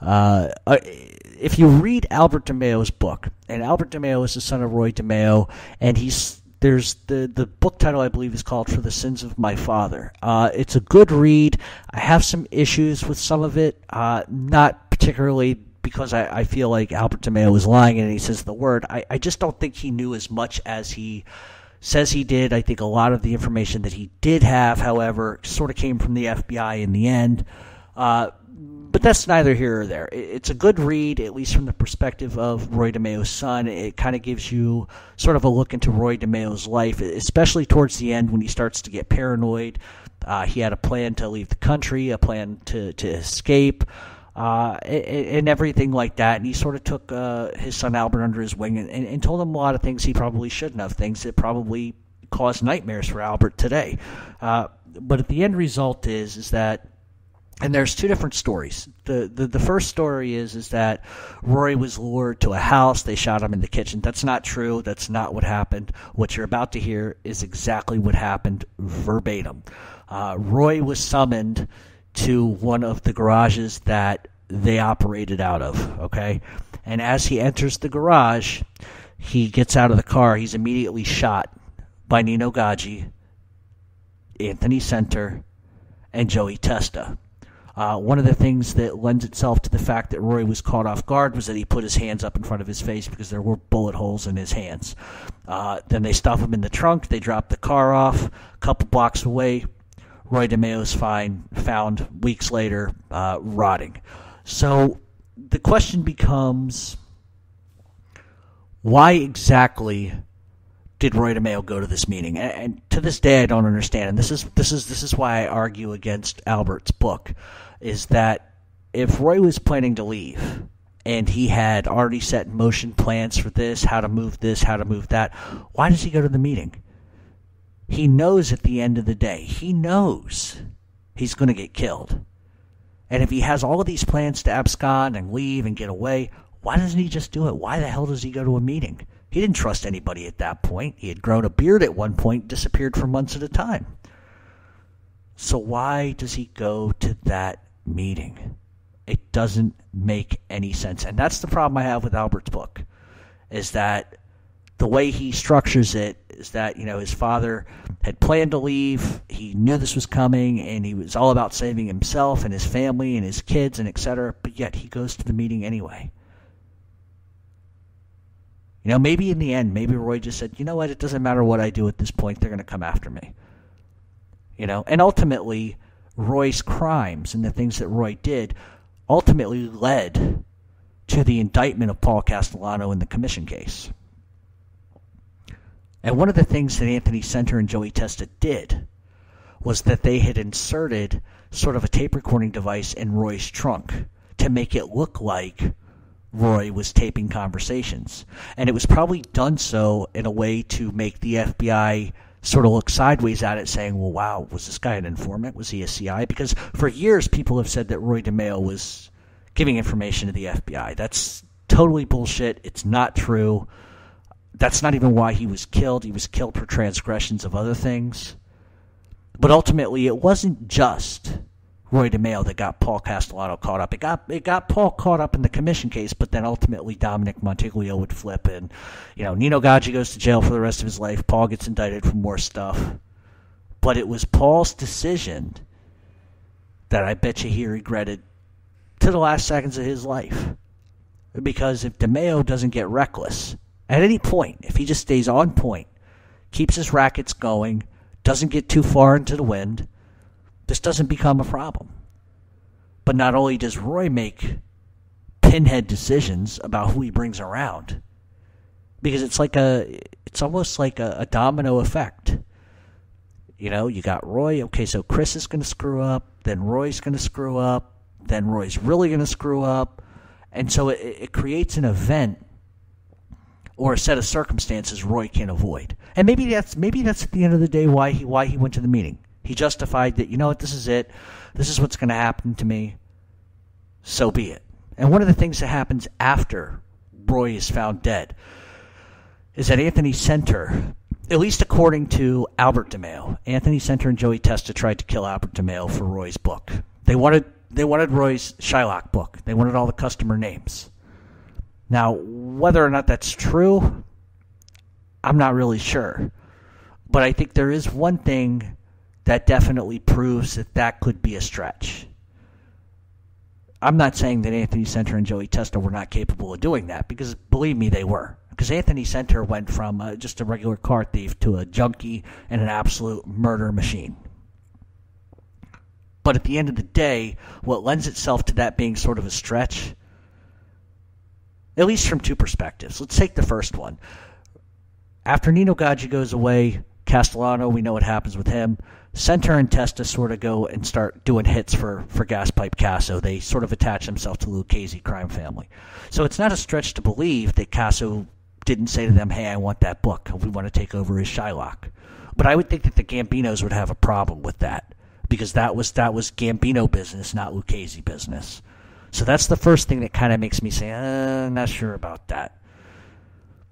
uh, uh, if you read Albert DeMeo's book, and Albert DeMeo is the son of Roy DeMeo, and he's there's the the book title I believe is called "For the Sins of My Father." Uh, it's a good read. I have some issues with some of it, uh, not particularly because I, I feel like Albert DeMeo is lying and he says the word. I, I just don't think he knew as much as he says he did. I think a lot of the information that he did have, however, sort of came from the FBI in the end. Uh, but that's neither here or there. It's a good read, at least from the perspective of Roy DeMeo's son. It kind of gives you sort of a look into Roy DeMeo's life, especially towards the end when he starts to get paranoid. Uh, he had a plan to leave the country, a plan to, to escape uh, and, everything like that. And he sort of took uh, his son Albert under his wing and, and, told him a lot of things he probably shouldn't have, things that probably caused nightmares for Albert today. Uh, but at the end result is is that. And there's two different stories. The, the the first story is is that Roy was lured to a house. They shot him in the kitchen. That's not true. That's not what happened. What you're about to hear is exactly what happened verbatim. Uh, Roy was summoned to one of the garages that they operated out of. Okay. And as he enters the garage, he gets out of the car. He's immediately shot by Nino Gaggi, Anthony Senter, and Joey Testa. Uh, one of the things that lends itself to the fact that Roy was caught off guard was that he put his hands up in front of his face because there were bullet holes in his hands. Uh, then they stuff him in the trunk. They drop the car off a couple blocks away. Roy DeMeo's fine, found weeks later uh, rotting. So the question becomes why exactly did Roy DeMeo go to this meeting? And, and, to this day, I don't understand. And this is this is this is why I argue against Albert's book, is that if Roy was planning to leave and he had already set in motion plans for this, how to move this, how to move that, why does he go to the meeting? he knows at the end of the day, he knows he's going to get killed. And if he has all of these plans to abscond and leave and get away, why doesn't he just do it? Why the hell does he go to a meeting? He didn't trust anybody at that point. He had grown a beard at one point, disappeared for months at a time. So why does he go to that meeting? It doesn't make any sense. And that's the problem I have with Albert's book, is that the way he structures it is that you know his father had planned to leave. He knew this was coming, and he was all about saving himself and his family and his kids and etc. But yet he goes to the meeting anyway. You know, maybe in the end, maybe Roy just said, "You know what? It doesn't matter what I do at this point. They're going to come after me." You know, and ultimately, Roy's crimes and the things that Roy did ultimately led to the indictment of Paul Castellano in the commission case. And one of the things that Anthony Senter and Joey Testa did was that they had inserted sort of a tape recording device in Roy's trunk to make it look like Roy was taping conversations. And it was probably done so in a way to make the FBI sort of look sideways at it, saying, well, wow, was this guy an informant? Was he a CI? Because for years, people have said that Roy DeMeo was giving information to the FBI. That's totally bullshit. It's not true that's not even why he was killed. He was killed for transgressions of other things. But ultimately, it wasn't just Roy DeMeo that got Paul Castellano caught up. It got it got Paul caught up in the commission case, but then ultimately Dominick Montiglio would flip, and you know Nino Gaggi goes to jail for the rest of his life. Paul gets indicted for more stuff, but it was Paul's decision that I bet you he regretted to the last seconds of his life, because if DeMeo doesn't get reckless at any point, if he just stays on point, keeps his rackets going, doesn't get too far into the wind, this doesn't become a problem. But not only does Roy make pinhead decisions about who he brings around. Because it's like a, it's almost like a, a domino effect. You know, you got Roy. Okay, so Chris is going to screw up. Then Roy's going to screw up. Then Roy's really going to screw up. And so it, it creates an event or a set of circumstances Roy can't avoid. And maybe that's maybe that's at the end of the day why he why he went to the meeting. He justified that you know what this is it. This is what's going to happen to me. So be it. And one of the things that happens after Roy is found dead is that Anthony Senter, at least according to Albert DeMeo, Anthony Senter and Joey Testa tried to kill Albert DeMeo for Roy's book. They wanted they wanted Roy's Shylock book. They wanted all the customer names. Now, whether or not that's true, I'm not really sure. But I think there is one thing that definitely proves that that could be a stretch. I'm not saying that Anthony Senter and Joey Testa were not capable of doing that, because believe me, they were. Because Anthony Senter went from uh, just a regular car thief to a junkie and an absolute murder machine. But at the end of the day, what lends itself to that being sort of a stretch at least from two perspectives. Let's take the first one. After Nino Gaggi goes away, Castellano, we know what happens with him. Senter and Testa sort of go and start doing hits for, for Gaspipe Casso. They sort of attach themselves to Lucchese crime family. So it's not a stretch to believe that Casso didn't say to them, hey, I want that book. We want to take over his Shylock. But I would think that the Gambinos would have a problem with that because that was that was Gambino business, not Lucchese business. So that's the first thing that kind of makes me say, uh, I'm not sure about that.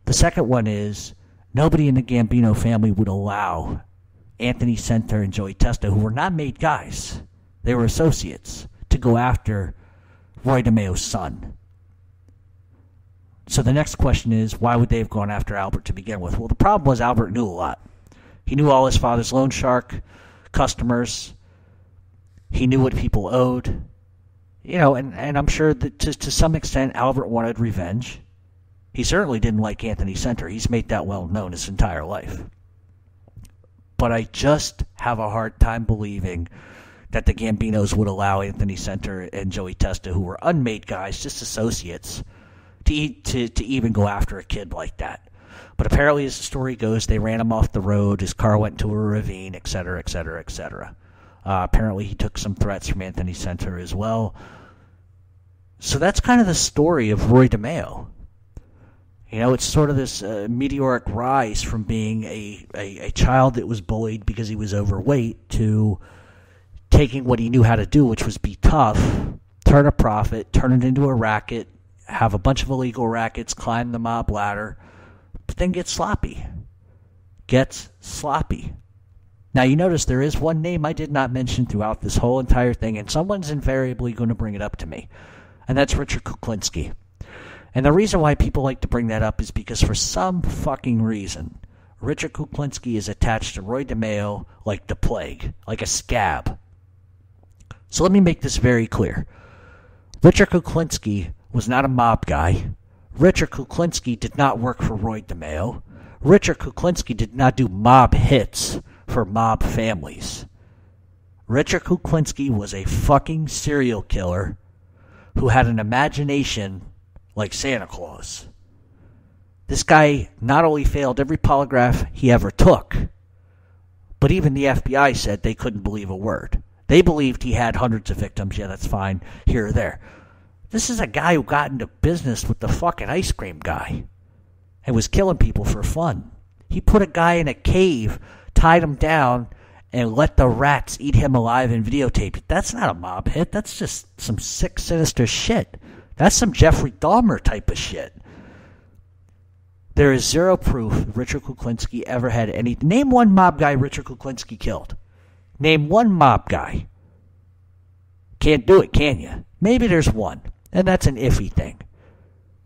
The second one is nobody in the Gambino family would allow Anthony Senter and Joey Testa, who were not made guys, they were associates, to go after Roy DeMeo's son. So the next question is, why would they have gone after Albert to begin with? Well, the problem was Albert knew a lot. He knew all his father's loan shark customers. He knew what people owed you know, and, and I'm sure that to, to some extent Albert wanted revenge. He certainly didn't like Anthony Senter. He's made that well known his entire life. But I just have a hard time believing that the Gambinos would allow Anthony Senter and Joey Testa, who were unmade guys, just associates, to, to, to even go after a kid like that. But apparently, as the story goes, they ran him off the road. His car went into a ravine, et cetera, et cetera, et cetera. Uh, apparently, he took some threats from Anthony Senter as well. So that's kind of the story of Roy DeMeo. You know, it's sort of this uh, meteoric rise from being a, a, a, child that was bullied because he was overweight to taking what he knew how to do, which was be tough, turn a profit, turn it into a racket, have a bunch of illegal rackets, climb the mob ladder, but then get sloppy. Gets sloppy. Now, you notice there is one name I did not mention throughout this whole entire thing, and someone's invariably going to bring it up to me and that's Richard Kuklinski. And the reason why people like to bring that up is because for some fucking reason, Richard Kuklinski is attached to Roy DeMeo like the plague, like a scab. So let me make this very clear. Richard Kuklinski was not a mob guy. Richard Kuklinski did not work for Roy DeMeo. Richard Kuklinski did not do mob hits for mob families. Richard Kuklinski was a fucking serial killer who had an imagination like Santa Claus. This guy not only failed every polygraph he ever took, but even the FBI said they couldn't believe a word. They believed he had hundreds of victims. Yeah, that's fine, here or there. This is a guy who got into business with the fucking ice cream guy and was killing people for fun. He put a guy in a cave, tied him down, and let the rats eat him alive and videotape it. That's not a mob hit. That's just some sick, sinister shit. That's some Jeffrey Dahmer type of shit. There is zero proof Richard Kuklinski ever had any. Name one mob guy Richard Kuklinski killed. Name one mob guy. Can't do it, can you? Maybe there's one, and that's an iffy thing.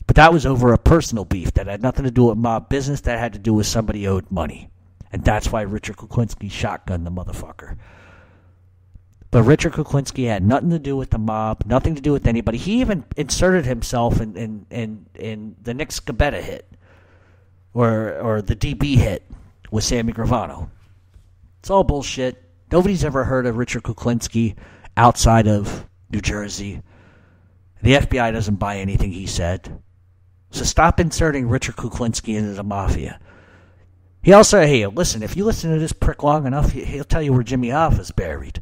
But that was over a personal beef that had nothing to do with mob business. That had to do with somebody owed money. And that's why Richard Kuklinski shotgunned the motherfucker. But Richard Kuklinski had nothing to do with the mob, nothing to do with anybody. He even inserted himself in, in, in, in the Nick Scabetta hit or, or the DB hit with Sammy Gravano. It's all bullshit. Nobody's ever heard of Richard Kuklinski outside of New Jersey. The FBI doesn't buy anything he said. So stop inserting Richard Kuklinski into the mafia. He also, hey, listen, if you listen to this prick long enough, he'll tell you where Jimmy Hoffa's buried.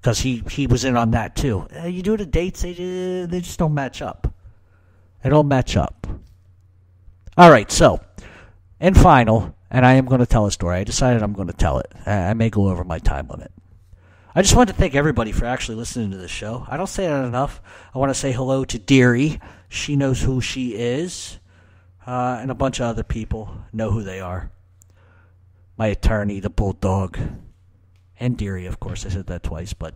Because he, he was in on that too. Uh, you do the dates, they, they just don't match up. They don't match up. All right, so, and final, and I am going to tell a story. I decided I'm going to tell it. I may go over my time limit. I just want to thank everybody for actually listening to the show. I don't say that enough. I want to say hello to Deary. She knows who she is. Uh, and a bunch of other people know who they are. My attorney, the bulldog, and Deary, of course. I said that twice, but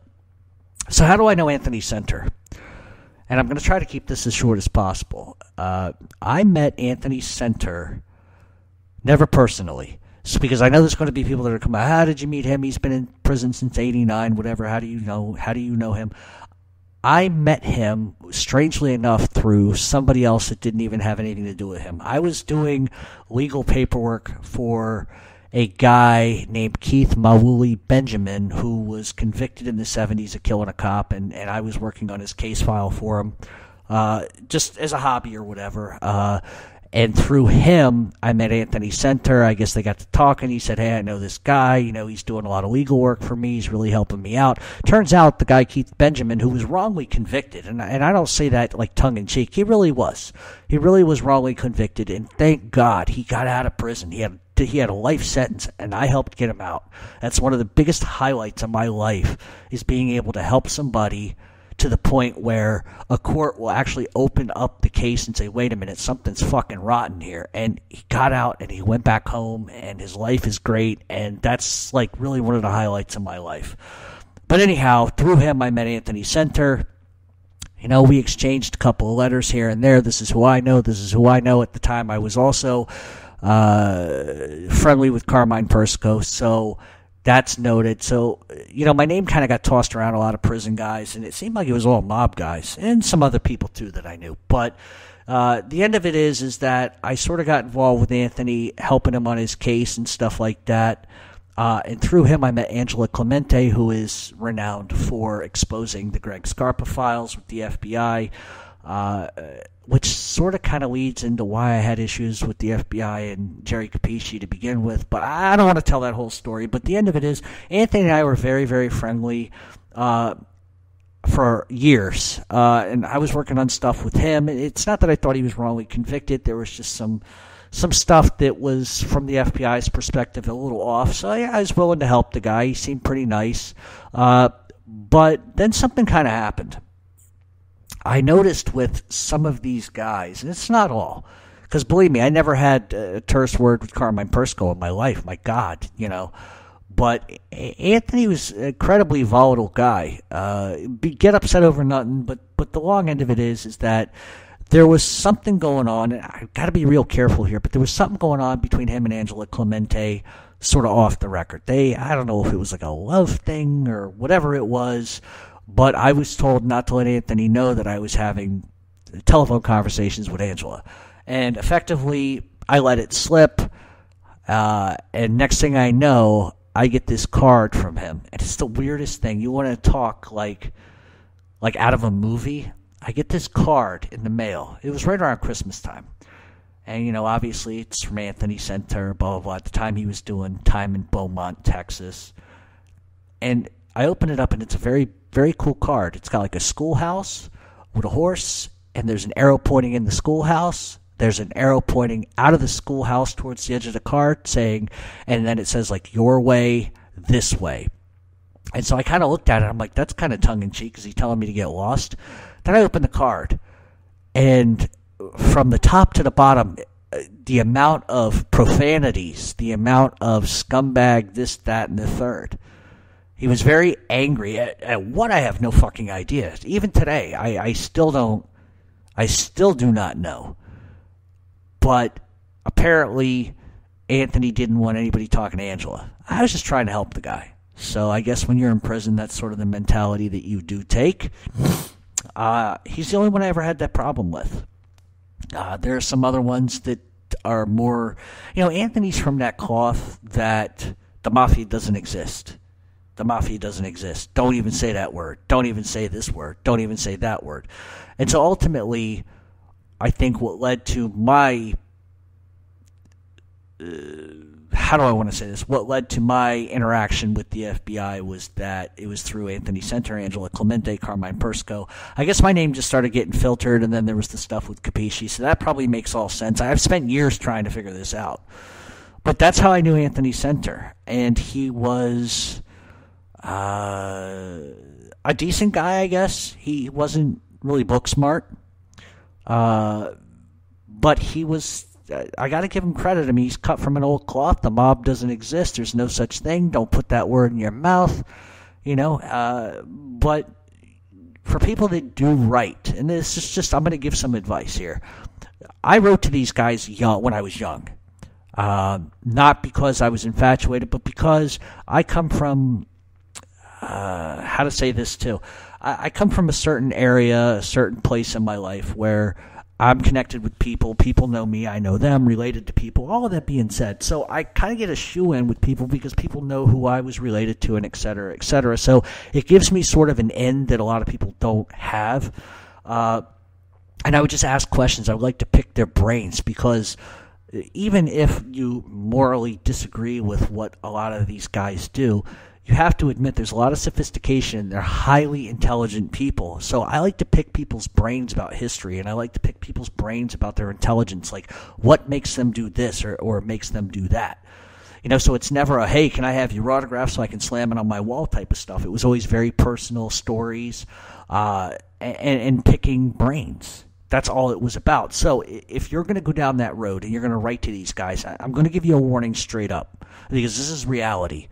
so how do I know Anthony Senter? And I'm going to try to keep this as short as possible. Uh, I met Anthony Senter never personally. So because I know there's going to be people that are coming. How did you meet him? He's been in prison since '89. Whatever. How do you know? How do you know him? I met him, strangely enough, through somebody else that didn't even have anything to do with him. I was doing legal paperwork for a guy named Keith Mawuli Benjamin who was convicted in the 70s of killing a cop, and, and I was working on his case file for him. Uh, just as a hobby or whatever. Uh, and through him, I met Anthony Senter. I guess they got to talking. He said, Hey, I know this guy. You know, he's doing a lot of legal work for me. He's really helping me out. Turns out the guy, Keith Benjamin, who was wrongly convicted, and, and I don't say that like tongue in cheek, he really was. He really was wrongly convicted. And thank God he got out of prison. He had he had a life sentence and I helped get him out. That's one of the biggest highlights of my life is being able to help somebody to the point where a court will actually open up the case and say, wait a minute, something's fucking rotten here. And he got out and he went back home and his life is great. And that's like really one of the highlights of my life. But anyhow, through him, I met Anthony Senter. You know, we exchanged a couple of letters here and there. This is who I know. This is who I know. At the time, I was also uh, friendly with Carmine Persico. So that's noted. So, you know, my name kind of got tossed around a lot of prison guys, and it seemed like it was all mob guys and some other people too that I knew. But uh, the end of it is, is that I sort of got involved with Anthony, helping him on his case and stuff like that. Uh, and through him, I met Angela Clemente, who is renowned for exposing the Greg Scarpa files with the FBI. Uh, which sort of kind of leads into why I had issues with the FBI and Jerry Capeci to begin with. But I don't want to tell that whole story. But the end of it is, Anthony and I were very, very friendly uh, for years, uh, and I was working on stuff with him. It's not that I thought he was wrongly convicted. There was just some some stuff that was from the FBI's perspective a little off. So yeah, I was willing to help the guy. He seemed pretty nice. Uh, but then something kind of happened I noticed with some of these guys, and it's not all, because believe me, I never had a terse word with Carmine Persico in my life. My God, you know. But Anthony was an incredibly volatile guy. Uh, get upset over nothing, but but the long end of it is is that there was something going on. And I've got to be real careful here, but there was something going on between him and Angela Clemente, sort of off the record. They, I don't know if it was like a love thing or whatever it was but I was told not to let Anthony know that I was having telephone conversations with Angela. And effectively, I let it slip. Uh, and next thing I know, I get this card from him. And it's the weirdest thing. You want to talk like, like out of a movie? I get this card in the mail. It was right around Christmas time. And, you know, obviously it's from Anthony Senter, blah, blah, blah. At the time he was doing time in Beaumont, Texas. And I open it up and it's a very very cool card. It's got like a schoolhouse with a horse, and there's an arrow pointing in the schoolhouse. There's an arrow pointing out of the schoolhouse towards the edge of the card, saying, and then it says like your way, this way. And so I kind of looked at it. I'm like, that's kind of tongue in cheek. Is he telling me to get lost? Then I opened the card, and from the top to the bottom, the amount of profanities, the amount of scumbag, this, that, and the third he was very angry at, at what I have no fucking idea. Even today, I, I still don't, I still do not know. But apparently, Anthony didn't want anybody talking to Angela. I was just trying to help the guy. So I guess when you're in prison, that's sort of the mentality that you do take. Uh, he's the only one I ever had that problem with. Uh, there are some other ones that are more, you know, Anthony's from that cloth that the mafia doesn't exist The mafia doesn't exist. Don't even say that word. Don't even say this word. Don't even say that word. And so ultimately, I think what led to my uh, how do I want to say this? What led to my interaction with the FBI was that it was through Anthony Senter, Angela Clemente, Carmine Persico. I guess my name just started getting filtered, and then there was the stuff with Capeci. So that probably makes all sense. I've spent years trying to figure this out. But that's how I knew Anthony Senter. And he was uh, a decent guy, I guess. He wasn't really book smart. Uh, but he was I got to give him credit. I mean, he's cut from an old cloth. The mob doesn't exist. There's no such thing. Don't put that word in your mouth. You know, uh, but for people that do right, and this is just, I'm going to give some advice here. I wrote to these guys young when I was young, uh, not because I was infatuated, but because I come from, uh, how to say this too. I, I come from a certain area, a certain place in my life where I'm connected with people. People know me. I know them. Related to people. All of that being said, so I kind of get a shoe in with people because people know who I was related to, and et cetera, et cetera. So it gives me sort of an end that a lot of people don't have. Uh, and I would just ask questions. I would like to pick their brains because even if you morally disagree with what a lot of these guys do, you have to admit there's a lot of sophistication. They're highly intelligent people. So I like to pick people's brains about history and I like to pick people's brains about their intelligence, like what makes them do this or, or makes them do that. You know, so it's never a, hey, can I have your autograph so I can slam it on my wall type of stuff. It was always very personal stories uh, and, and picking brains. That's all it was about. So if you're going to go down that road and you're going to write to these guys, I'm going to give you a warning straight up because this is reality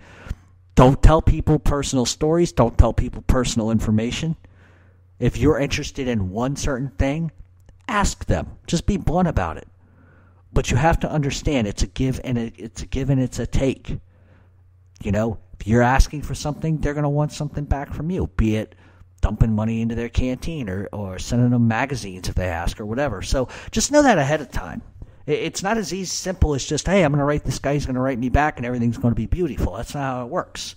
don't tell people personal stories. Don't tell people personal information. If you're interested in one certain thing, ask them. Just be blunt about it. But you have to understand it's a give and a, it's a give and it's a take. You know, if you're asking for something, they're going to want something back from you, be it dumping money into their canteen or, or sending them magazines if they ask or whatever. So just know that ahead of time. It's not as easy simple as just, hey, I'm going to write this guy, he's going to write me back, and everything's going to be beautiful. That's not how it works.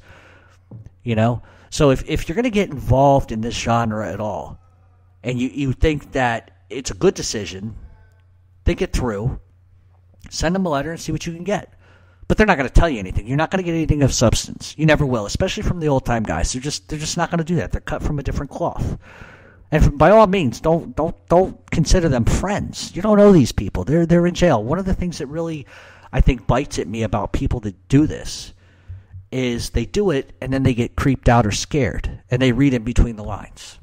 You know? So if, if you're going to get involved in this genre at all, and you, you think that it's a good decision, think it through, send them a letter and see what you can get. But they're not going to tell you anything. You're not going to get anything of substance. You never will, especially from the old time guys. They're just they're just not going to do that. They're cut from a different cloth. And by all means, don't don't don't consider them friends. You don't know these people. They're they're in jail. One of the things that really I think bites at me about people that do this is they do it and then they get creeped out or scared and they read in between the lines.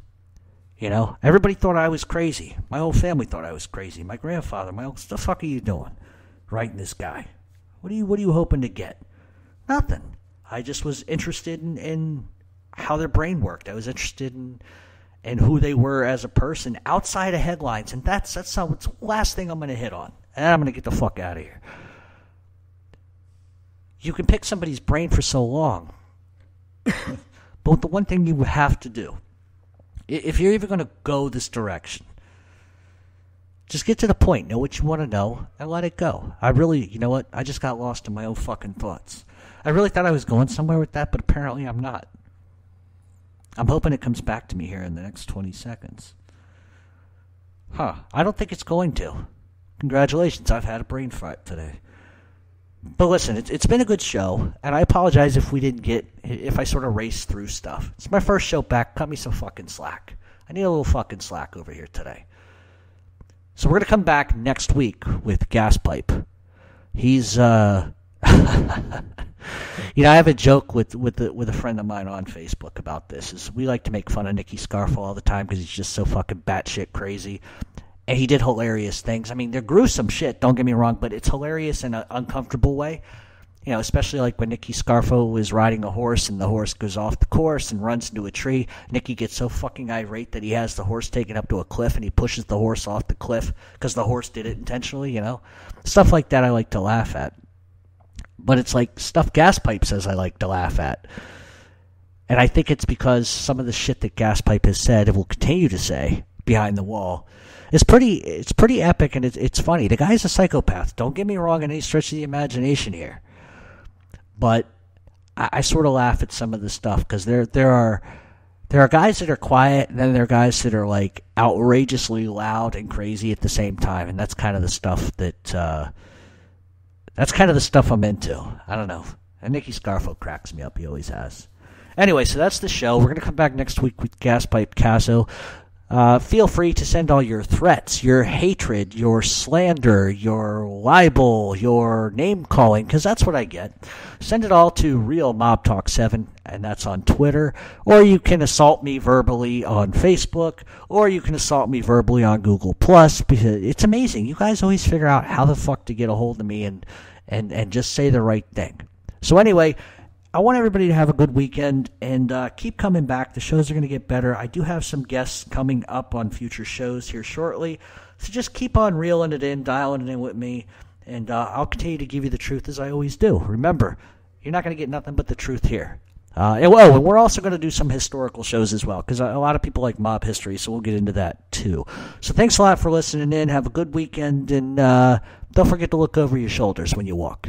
You know, everybody thought I was crazy. My whole family thought I was crazy. My grandfather, my what the fuck are you doing, writing this guy? What are you What are you hoping to get? Nothing. I just was interested in, in how their brain worked. I was interested in and who they were as a person outside of headlines. And that's that's the last thing I'm going to hit on. And I'm going to get the fuck out of here. You can pick somebody's brain for so long. [coughs] but the one thing you have to do, if you're even going to go this direction, just get to the point. Know what you want to know and let it go. I really, you know what? I just got lost in my own fucking thoughts. I really thought I was going somewhere with that, but apparently I'm not. I'm hoping it comes back to me here in the next 20 seconds. Huh. I don't think it's going to. Congratulations, I've had a brain fart today. But listen, it's, it's been a good show, and I apologize if we didn't get, if I sort of raced through stuff. It's my first show back. Cut me some fucking slack. I need a little fucking slack over here today. So we're going to come back next week with Gaspipe. He's, uh, [laughs] you know, I have a joke with with the, with a friend of mine on Facebook about this. Is we like to make fun of Nicky Scarfo all the time because he's just so fucking batshit crazy, and he did hilarious things. I mean, they're gruesome shit. Don't get me wrong, but it's hilarious in an uncomfortable way. You know, especially like when Nicky Scarfo is riding a horse and the horse goes off the course and runs into a tree. Nicky gets so fucking irate that he has the horse taken up to a cliff and he pushes the horse off the cliff because the horse did it intentionally. You know, stuff like that I like to laugh at but it's like stuff Gaspipe says I like to laugh at. And I think it's because some of the shit that Gaspipe has said and will continue to say behind the wall is pretty it's pretty epic and it's it's funny. The guy's a psychopath. Don't get me wrong in any stretch of the imagination here. But I, I sort of laugh at some of the stuff because there there are there are guys that are quiet, and then there are guys that are like outrageously loud and crazy at the same time, and that's kind of the stuff that uh, that's kind of the stuff I'm into. I don't know. And Nicky Scarfo cracks me up. He always has. Anyway, so that's the show. We're gonna come back next week with Gaspipe Casso. Uh, feel free to send all your threats, your hatred, your slander, your libel, your name calling, because that's what I get. Send it all to Real Mob Talk 7, and that's on Twitter. Or you can assault me verbally on Facebook, or you can assault me verbally on Google Plus. Because it's amazing. You guys always figure out how the fuck to get a hold of me and, and, and just say the right thing. So anyway, I want everybody to have a good weekend and uh, keep coming back. The shows are going to get better. I do have some guests coming up on future shows here shortly. So just keep on reeling it in, dialing it in with me, and uh, I'll continue to give you the truth as I always do. Remember, you're not going to get nothing but the truth here. Uh, and, oh, and we're also going to do some historical shows as well because a lot of people like mob history, so we'll get into that too. So thanks a lot for listening in. Have a good weekend, and uh, don't forget to look over your shoulders when you walk.